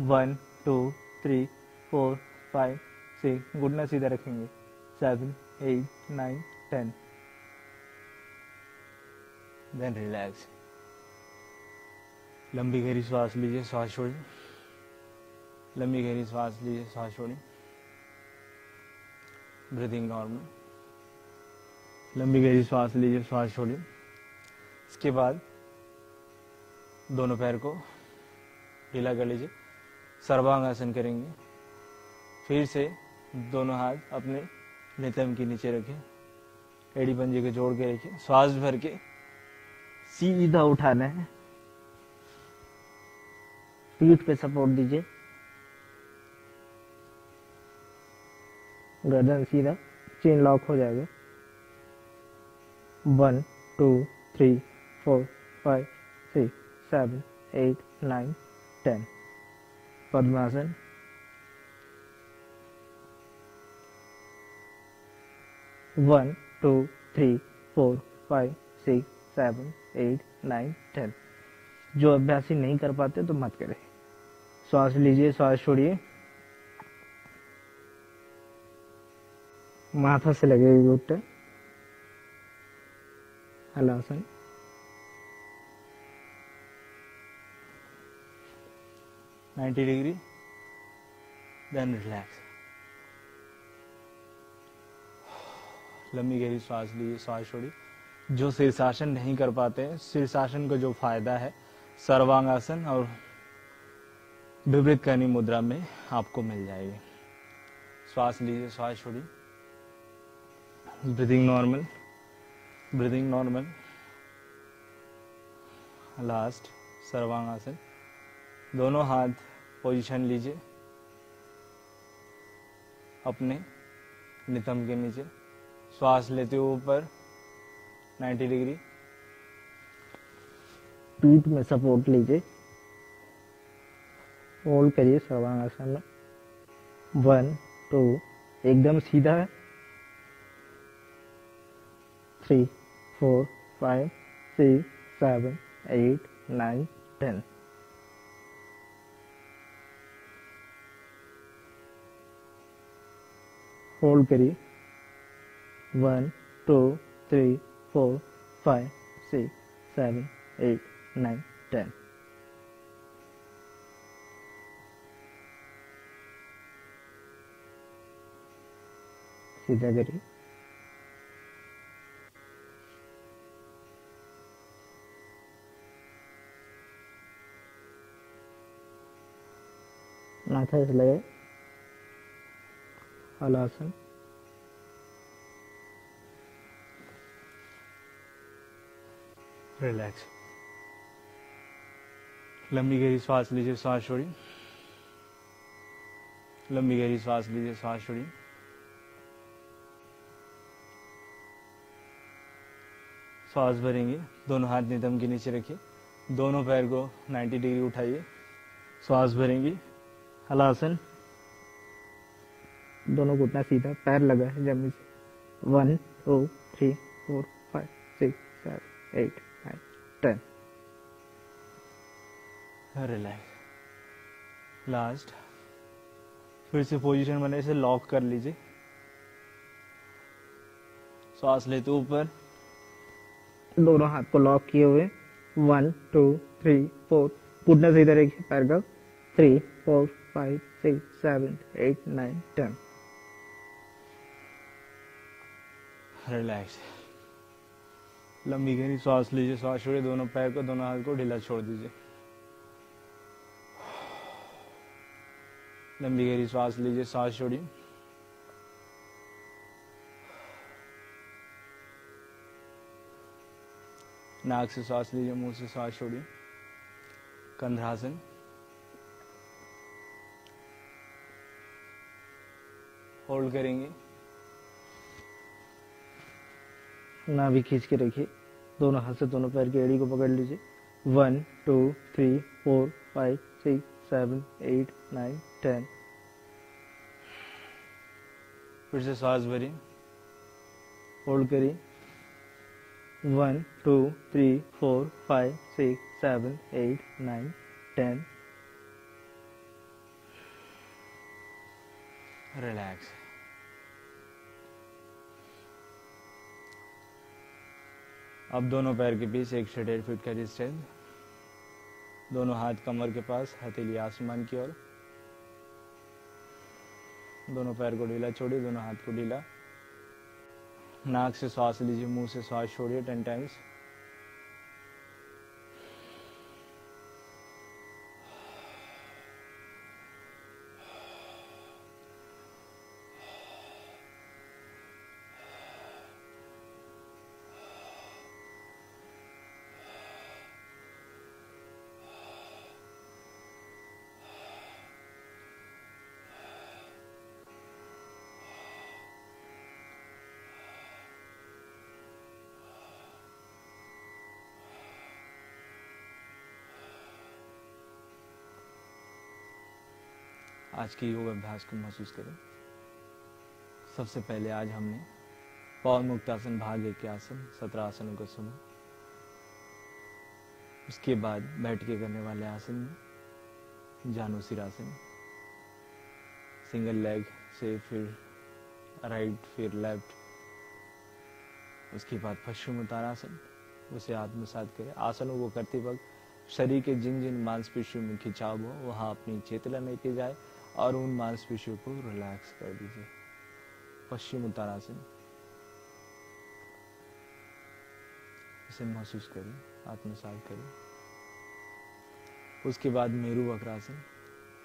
One two three four five six घुटना सीधा रखेंगे। Seven eight nine ten then relax लंबी गहरी श्वास लीजिए श्वास छोड़िए। लंबी गहरी श्वास लीजिए श्वास छोड़िए ब्रीदिंग नॉर्मल लंबी गहरी श्वास लीजिए श्वास छोड़िए इसके बाद दोनों पैर को ढीला कर लीजिए। सर्वांग आसन करेंगे। फिर से दोनों हाथ अपने नितम के नीचे रखें। एड़ी पंजे को जोड़ के रखें। श्वास भर के सीधा उठाना है। पीठ पे सपोर्ट दीजिए। गर्दन सीधा चेन लॉक हो जाएगा। One two three four five six seven eight nine ten पद्मासन। One two three four five six seven eight nine ten जो अभ्यासी नहीं कर पाते तो मत करें। श्वास लीजिए, श्वास छोड़िए। माथा से लगेगी घुट्टे हलासन नाइन्टी डिग्री। देन रिलैक्स लंबी गहरी श्वास लीजिए श्वास छोड़ी। जो शीर्षासन नहीं कर पाते, शीर्षासन का जो फ़ायदा है, सर्वांगासन और विपरीत करनी मुद्रा में आपको मिल जाएगी। श्वास लीजिए श्वास छोड़िए। Breathing normal breathing normal last sarvangasana दोनों हाथ पोजीशन लीजिए। अपने नितंब के नीचे। श्वास लेते हुए ऊपर 90 डिग्री पीठ में सपोर्ट लीजिए। होल्ड करिए सर्वांगासन में वन टू एकदम सीधा है। Three four five six seven eight nine ten hold करिए। One two three four five six seven eight nine ten सीधा करिए। माथा से लगे। हलासन रिलैक्स। लंबी गहरी श्वास लीजिए श्वास छोड़िए। लंबी गहरी श्वास लीजिए श्वास छोड़िए। श्वास भरेंगे। दोनों हाथ नितम के नीचे रखिए। दोनों पैर को 90 डिग्री उठाइए। श्वास भरेंगे। हलासन दोनों घुटना सीधा पैर लगा है ज़मीन से। One two three four five six seven eight nine ten relax last फिर से पोजीशन बने इसे लॉक कर लीजिए। श्वास लेते ऊपर। दोनों हाथ को लॉक किए हुए। वन टू थ्री फोर घुटने से इधर रखिए पैर का। Three four five six seven eight nine ten relax लंबी गहरी सांस लीजिए, सांस छोड़िए, दोनों पैर को, दोनों हाथ को ढीला छोड़ दीजिए। लंबी गहरी सांस लीजिए, सांस छोड़िए। नाक से सांस लीजिए, मुँह से सांस छोड़िए। कंधासन होल्ड करेंगे। ना भी खींच के रखिए। दोनों हाथ से दोनों पैर की एड़ी को पकड़ लीजिए। One two three four five six seven eight nine ten फिर से सांस भरी होल्ड करिए। One two three four five six seven eight nine ten relax अब दोनों पैर के बीच एक से डेढ़ फीट का डिस्टेंस दोनों हाथ कमर के पास, हथेली आसमान की ओर। दोनों पैर को ढीला छोड़िए, दोनों हाथ को ढीला। नाक से श्वास लीजिए, मुँह से श्वास छोड़िए टेन टाइम्स आज के योग अभ्यास को महसूस करें। सबसे पहले आज हमने पवन मुक्तासन भाग एक आसन, सत्रह आसनों को सुना। उसके बाद बैठ के करने वाले आसन में जानो सिरासन सिंगल लेग से फिर राइट, फिर लेफ़्ट। उसके बाद पश्चिम उत्तानासन उसे आत्मसात करें। आसनों को करते वक्त शरीर के जिन जिन मांसपेशियों में खिंचाव हो, वहाँ अपनी चेतना लेके जाए। और उन मांसपेशियों को रिलैक्स कर दीजिए। पश्चिम उत्तरासन इसे महसूस करिए, आत्मसात करिए। उसके बाद मेरू वक्रासन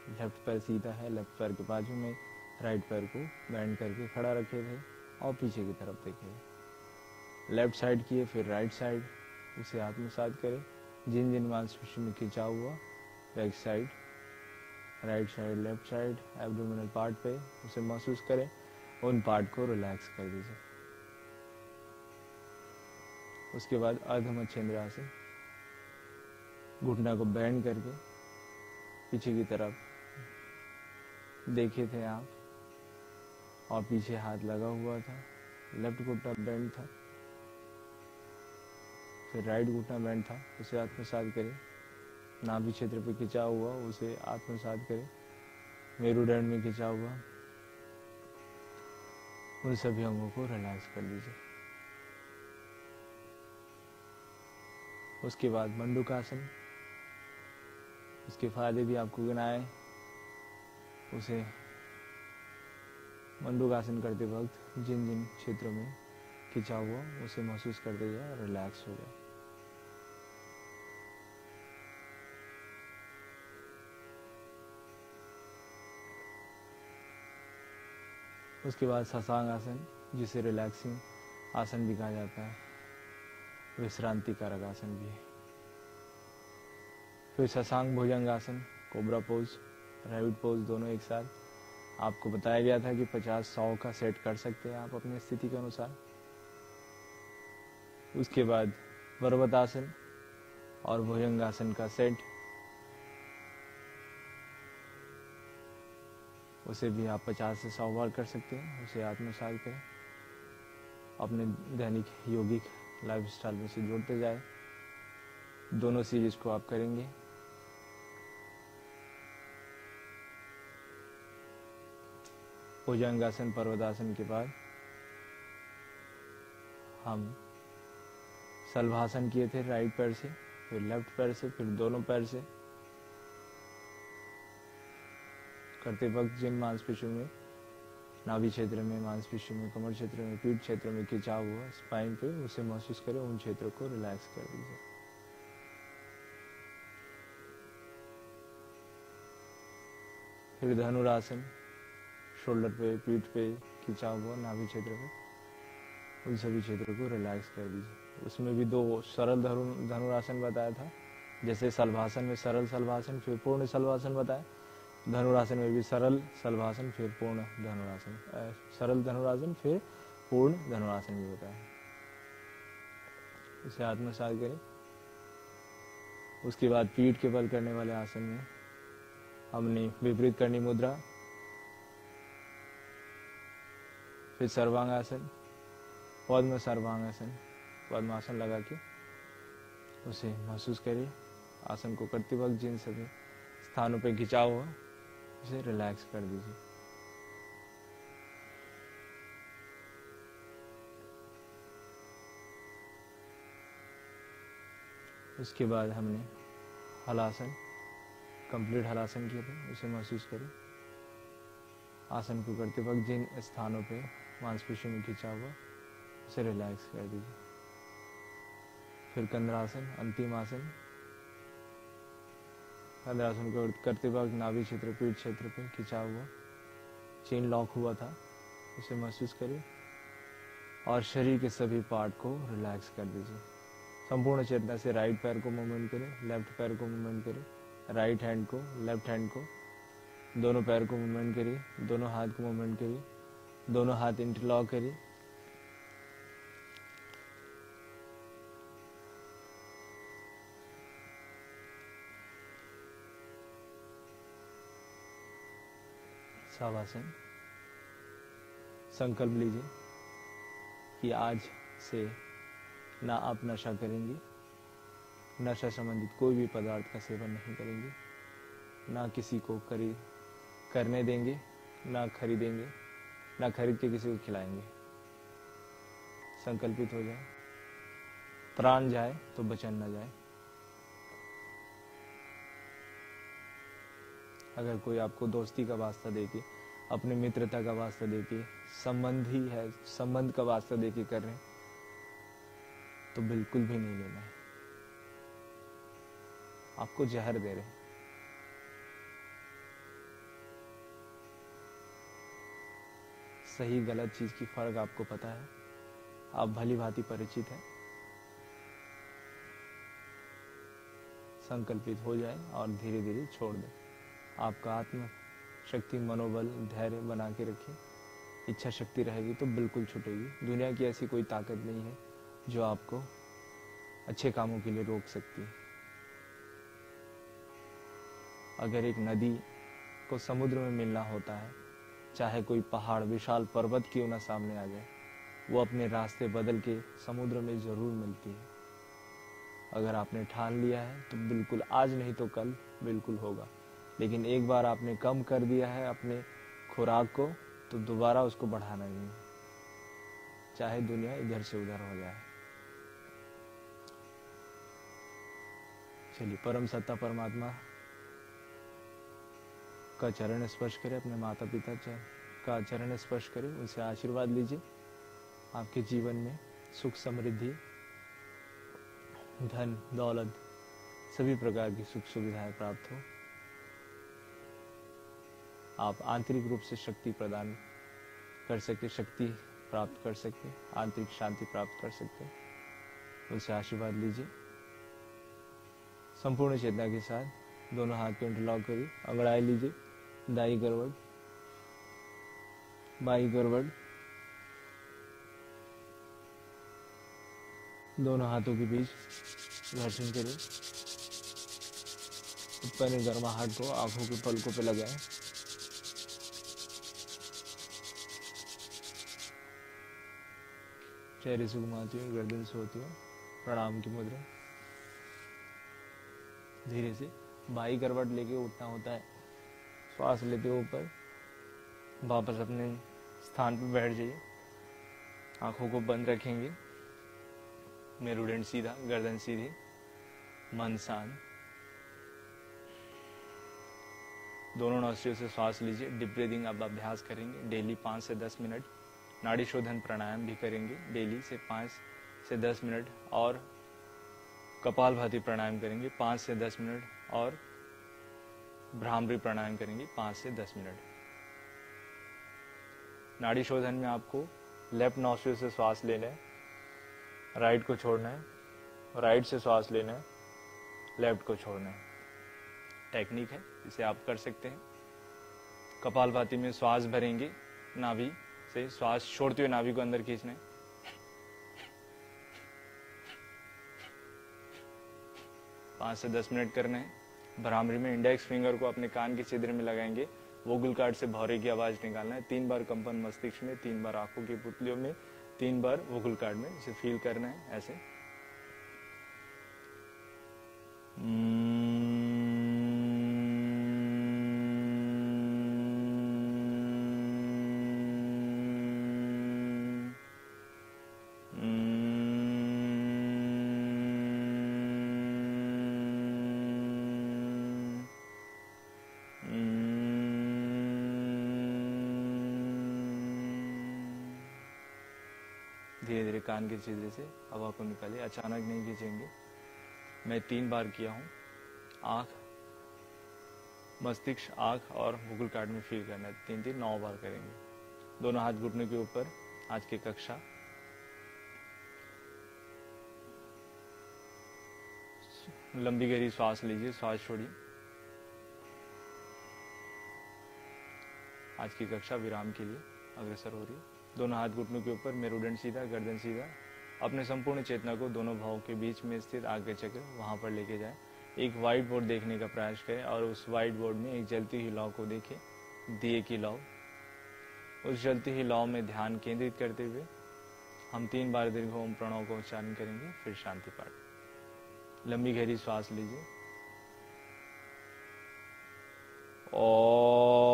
लेफ़्ट पैर सीधा है, लेफ़्ट पैर के बाजू में राइट पैर को बैंड करके खड़ा रखे थे और पीछे की तरफ़ देखे लेफ़्ट साइड किए, फिर राइट साइड उसे आत्मसात करें। जिन जिन मांसपेशियों में खिंचाव हुआ back side right side left side abdominal part पे, उसे महसूस करें, उन पार्ट को रिलैक्स कर दीजिए। उसके बाद अर्धमच्छेंद्र आसन घुटना को बैंड करके पीछे की तरफ़ देखे थे आप, और पीछे हाथ लगा हुआ था लेफ़्ट घुटना बैंड था, फिर राइट घुटना बैंड था, उसे आत्मसात करें। नाभि क्षेत्र पे खिंचा हुआ, उसे आत्मसात करें। मेरुदंड में खिंचा हुआ। उन सभी अंगों को रिलैक्स कर लीजिए। उसके बाद मंडूकासन। उसके फ़ायदे भी आपको गिनाए। उसे मंडूकासन करते वक्त जिन जिन क्षेत्रों में खिंचा हुआ, उसे महसूस करते जाए रिलैक्स हो जाए। उसके बाद ससांग आसन, जिसे रिलैक्सिंग आसन भी कहा जाता है। विश्रांति कारक आसन भी है। फिर ससांग भुजंग आसन कोबरा पोज रैबिट पोज दोनों एक साथ। आपको बताया गया था कि 50 सौ का सेट कर सकते हैं आप अपनी स्थिति के अनुसार। उसके बाद पर्वत आसन और भुजंग आसन का सेट उसे भी आप पचास से सौ बार कर सकते हैं, उसे आत्मसात करें। अपने दैनिक यौगिक लाइफ स्टाइल में से जोड़ते जाए। दोनों सीरीज़ को आप करेंगे। भुजंगासन पर्वतासन के बाद हम सलभासन किए थे राइट पैर से, फिर लेफ़्ट पैर से, फिर दोनों पैर से। करते वक्त जिन मांसपेशियों में, नाभि क्षेत्र में, मांसपेशियों में, कमर क्षेत्र में, पीठ क्षेत्र में खिंचाव हुआ स्पाइन पे, उसे महसूस करें, उन क्षेत्रों को रिलैक्स कर दीजिए। फिर धनुरासन शोल्डर पे, पीठ पे खिंचाव हुआ, नाभि क्षेत्र पे उन सभी क्षेत्रों को रिलैक्स कर दीजिए। उसमें भी दो सरल धनुरासन बताया था, जैसे सलभासन में सरल सलभासन, फिर पूर्ण सलभासन बताया धनुरासन में भी सरल सलभासन, फिर पूर्ण धनुरासन। सरल धनुरासन, फिर पूर्ण धनुरासन भी होता है। इसे आत्मसात करें। उसके बाद पीठ के बल करने वाले आसन में हमने विपरीत करनी मुद्रा, फिर सर्वांगासन पद्म सर्वांगासन पद्मासन लगा के उसे महसूस करिए आसन को करते वक्त जिन सभी स्थानों पर खिंचाव हुआ उसे रिलैक्स कर दीजिए। उसके बाद हमने हलासन कंप्लीट हलासन किया था, उसे महसूस करें। आसन को करते वक्त जिन स्थानों पे मांसपेशियों में खिंचा हुआ, उसे रिलैक्स कर दीजिए। फिर कंद्रासन, अंतिम आसन कंद्रासन को करते वक्त नाभि क्षेत्र, पीठ क्षेत्र पे खिंचा हुआ। चेन लॉक हुआ था। उसे महसूस करिए। और शरीर के सभी पार्ट को रिलैक्स कर दीजिए। संपूर्ण चेतना से राइट पैर को मूवमेंट करें लेफ़्ट पैर को मूवमेंट करें राइट हैंड को लेफ़्ट हैंड को। दोनों पैर को मूवमेंट करिए, दोनों हाथ को मूवमेंट करिए, दोनों हाथ इंटरलॉक करिए। सावासन संकल्प लीजिए कि आज से ना आप नशा करेंगे, नशा संबंधित कोई भी पदार्थ का सेवन नहीं करेंगे, ना किसी को खरीद करने देंगे, ना खरीदेंगे, ना खरीद के किसी को खिलाएँगे। संकल्पित हो जाए। प्राण जाए तो बचन न जाए। अगर कोई आपको दोस्ती का वास्ता देके अपने मित्रता का वास्ता देके संबंध ही है, संबंध का वास्ता देके कर रहे तो बिल्कुल भी नहीं लेना है। आपको जहर दे रहे सही गलत चीज़ की फ़र्क आपको पता है। आप भली भांति परिचित हैं। संकल्पित हो जाए और धीरे धीरे छोड़ दें। आपका आत्म शक्ति, मनोबल, धैर्य बना के रखिए इच्छा शक्ति रहेगी तो बिल्कुल छूटेगी। दुनिया की ऐसी कोई ताकत नहीं है जो आपको अच्छे कामों के लिए रोक सकती है। अगर एक नदी को समुद्र में मिलना होता है, चाहे कोई पहाड़, विशाल पर्वत क्यों ना सामने आ जाए, वो अपने रास्ते बदल के समुद्र में ज़रूर मिलती है। अगर आपने ठान लिया है तो बिल्कुल आज नहीं तो कल बिल्कुल होगा। लेकिन एक बार आपने कम कर दिया है अपने खुराक को तो दोबारा उसको बढ़ाना नहीं। चाहे दुनिया इधर से उधर हो जाए। चलिए, परम सत्ता परमात्मा का चरण स्पर्श करें, अपने माता पिता का चरण स्पर्श करें, उनसे आशीर्वाद लीजिए। आपके जीवन में सुख, समृद्धि, धन, दौलत, सभी प्रकार की सुख सुविधाएँ प्राप्त हो। आप आंतरिक रूप से शक्ति प्रदान कर सके, शक्ति प्राप्त कर सके, आंतरिक शांति प्राप्त कर सकते उनसे आशीर्वाद लीजिए। संपूर्ण चेतना के साथ दोनों हाथ को इंटरलॉक करिए, अंगड़ाई लीजिए, दाई गरवड़ बाई गरवड़ दोनों हाथों के बीच घर्षण करिए। ऊपर गर्माहट को आँखों के पलकों पे लगाएँ। चेहरे से घुमाती हूँ गर्दन से होती हूँ, प्रणाम की मुद्रा धीरे से बाई करवट लेके उठना होता है, श्वास लेते हो ऊपर, वापस अपने स्थान पर बैठ जाइए। आँखों को बंद रखेंगे। मेरुदंड सीधा, गर्दन सीधी, मन शांत। दोनों नौसियों से श्वास लीजिए। डिप ब्रीदिंग आप अभ्यास करेंगे। डेली पाँच से दस मिनट नाड़ी शोधन प्राणायाम भी करेंगे, डेली से पाँच से दस मिनट और कपाल भाती प्राणायाम करेंगे, पाँच से दस मिनट और भ्रामरी प्राणायाम करेंगे, पाँच से दस मिनट। नाड़ी शोधन में आपको लेफ़्ट नौसियों से श्वास लेना है, राइट को छोड़ना है, राइट से श्वास लेना है, लेफ़्ट को छोड़ना है। टेक्निक है, इसे आप कर सकते हैं। कपाल भाती में श्वास भरेंगे, नाभि। से श्वास छोड़ते हुए नाभि को अंदर खींचना। पाँच से दस मिनट करना भ्रामरी में इंडेक्स फिंगर को अपने कान के छिद्र में लगाएँगे। वोगुल कार्ड से भौरे की आवाज़ निकालना है। तीन बार कंपन मस्तिष्क में, तीन बार आँखों की पुतलियों में, तीन बार वोगुल कार्ड में। इसे फील करना है, ऐसे। धीरे धीरे कान के छिद्र से हवा को निकालिए अचानक नहीं खींचेंगे। मैं तीन बार किया हूँ। आँख, मस्तिष्क, आँख और मुगल कार्ड में फील करना तीन तीन, नौ बार करेंगे। दोनों हाथ घुटने के ऊपर, आज की कक्षा। लंबी गहरी श्वास लीजिए, श्वास छोड़िए। आज की कक्षा विराम के लिए अग्रसर हो रही है। दोनों हाथ घुटनों के ऊपर मेरुदंड सीधा, गर्दन सीधा। अपने संपूर्ण चेतना को दोनों भावों के बीच में स्थित आगे चक्र वहाँ पर लेके जाए। एक व्हाइट बोर्ड देखने का प्रयास करें और उस व्हाइट बोर्ड में एक जलती हुई लौ को देखें, दिए की लौ उस जलती हुई लौ में ध्यान केंद्रित करते हुए हम तीन बार दीर्घ ओम प्रणव को उच्चारण करेंगे, फिर शांति पाठ। लंबी गहरी श्वास लीजिए। ॐ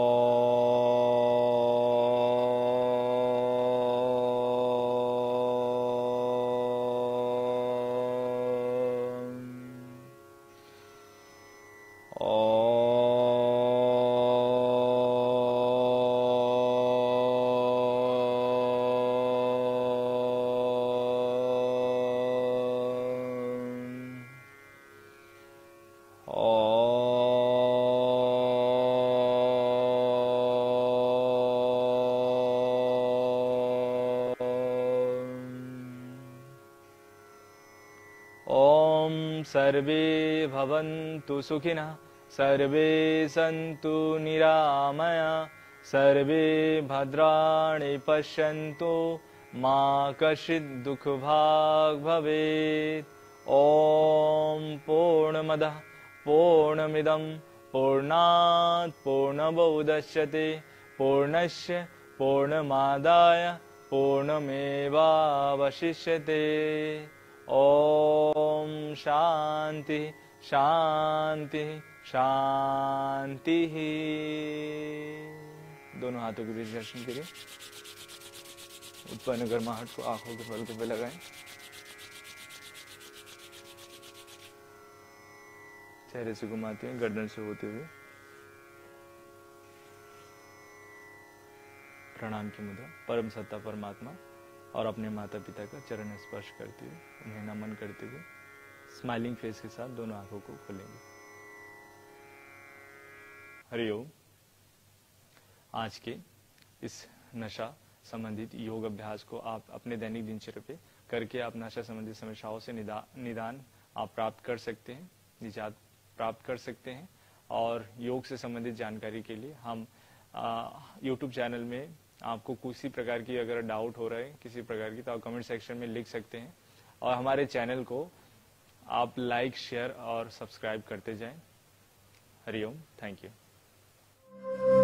सर्वे भवन्तु सुखिनः सर्वे सन्तु निरामया सर्वे भद्राणि पश्यन्तु मा कश्चित् दुःखभाग् भवेत्। ॐ पूर्णमदः पूर्णमिदं पूर्णात् पूर्णबोधश्यते पूर्णस्य पूर्णमादाय पूर्णमेवावशिष्यते ओम शांति शांति शांति दोनों हाथों के बीच दर्शन करिए उत्पन्न गर्माहट को आँखों के पलकों पे लगाएँ। चेहरे से घुमाते हुए गर्दन से होते हुए। प्रणाम की मुद्रा, परम सत्ता, परमात्मा। और अपने माता पिता का चरण स्पर्श करते हुए उन्हें नमन करते हुए स्माइलिंग फेस के साथ दोनों आँखों को खोलेंगे। हरिओम आज के इस नशा संबंधित योग अभ्यास को आप अपने दैनिक दिनचर्या पे करके आप नशा संबंधित समस्याओं से निदा, निदान आप प्राप्त कर सकते हैं निजात प्राप्त कर सकते हैं। और योग से संबंधित जानकारी के लिए हम यूट्यूब चैनल में आपको किसी प्रकार की अगर डाउट हो रहा है, किसी प्रकार की तो आप कमेंट सेक्शन में लिख सकते हैं। और हमारे चैनल को आप लाइक शेयर और सब्सक्राइब करते जाएँ। Hariom thank you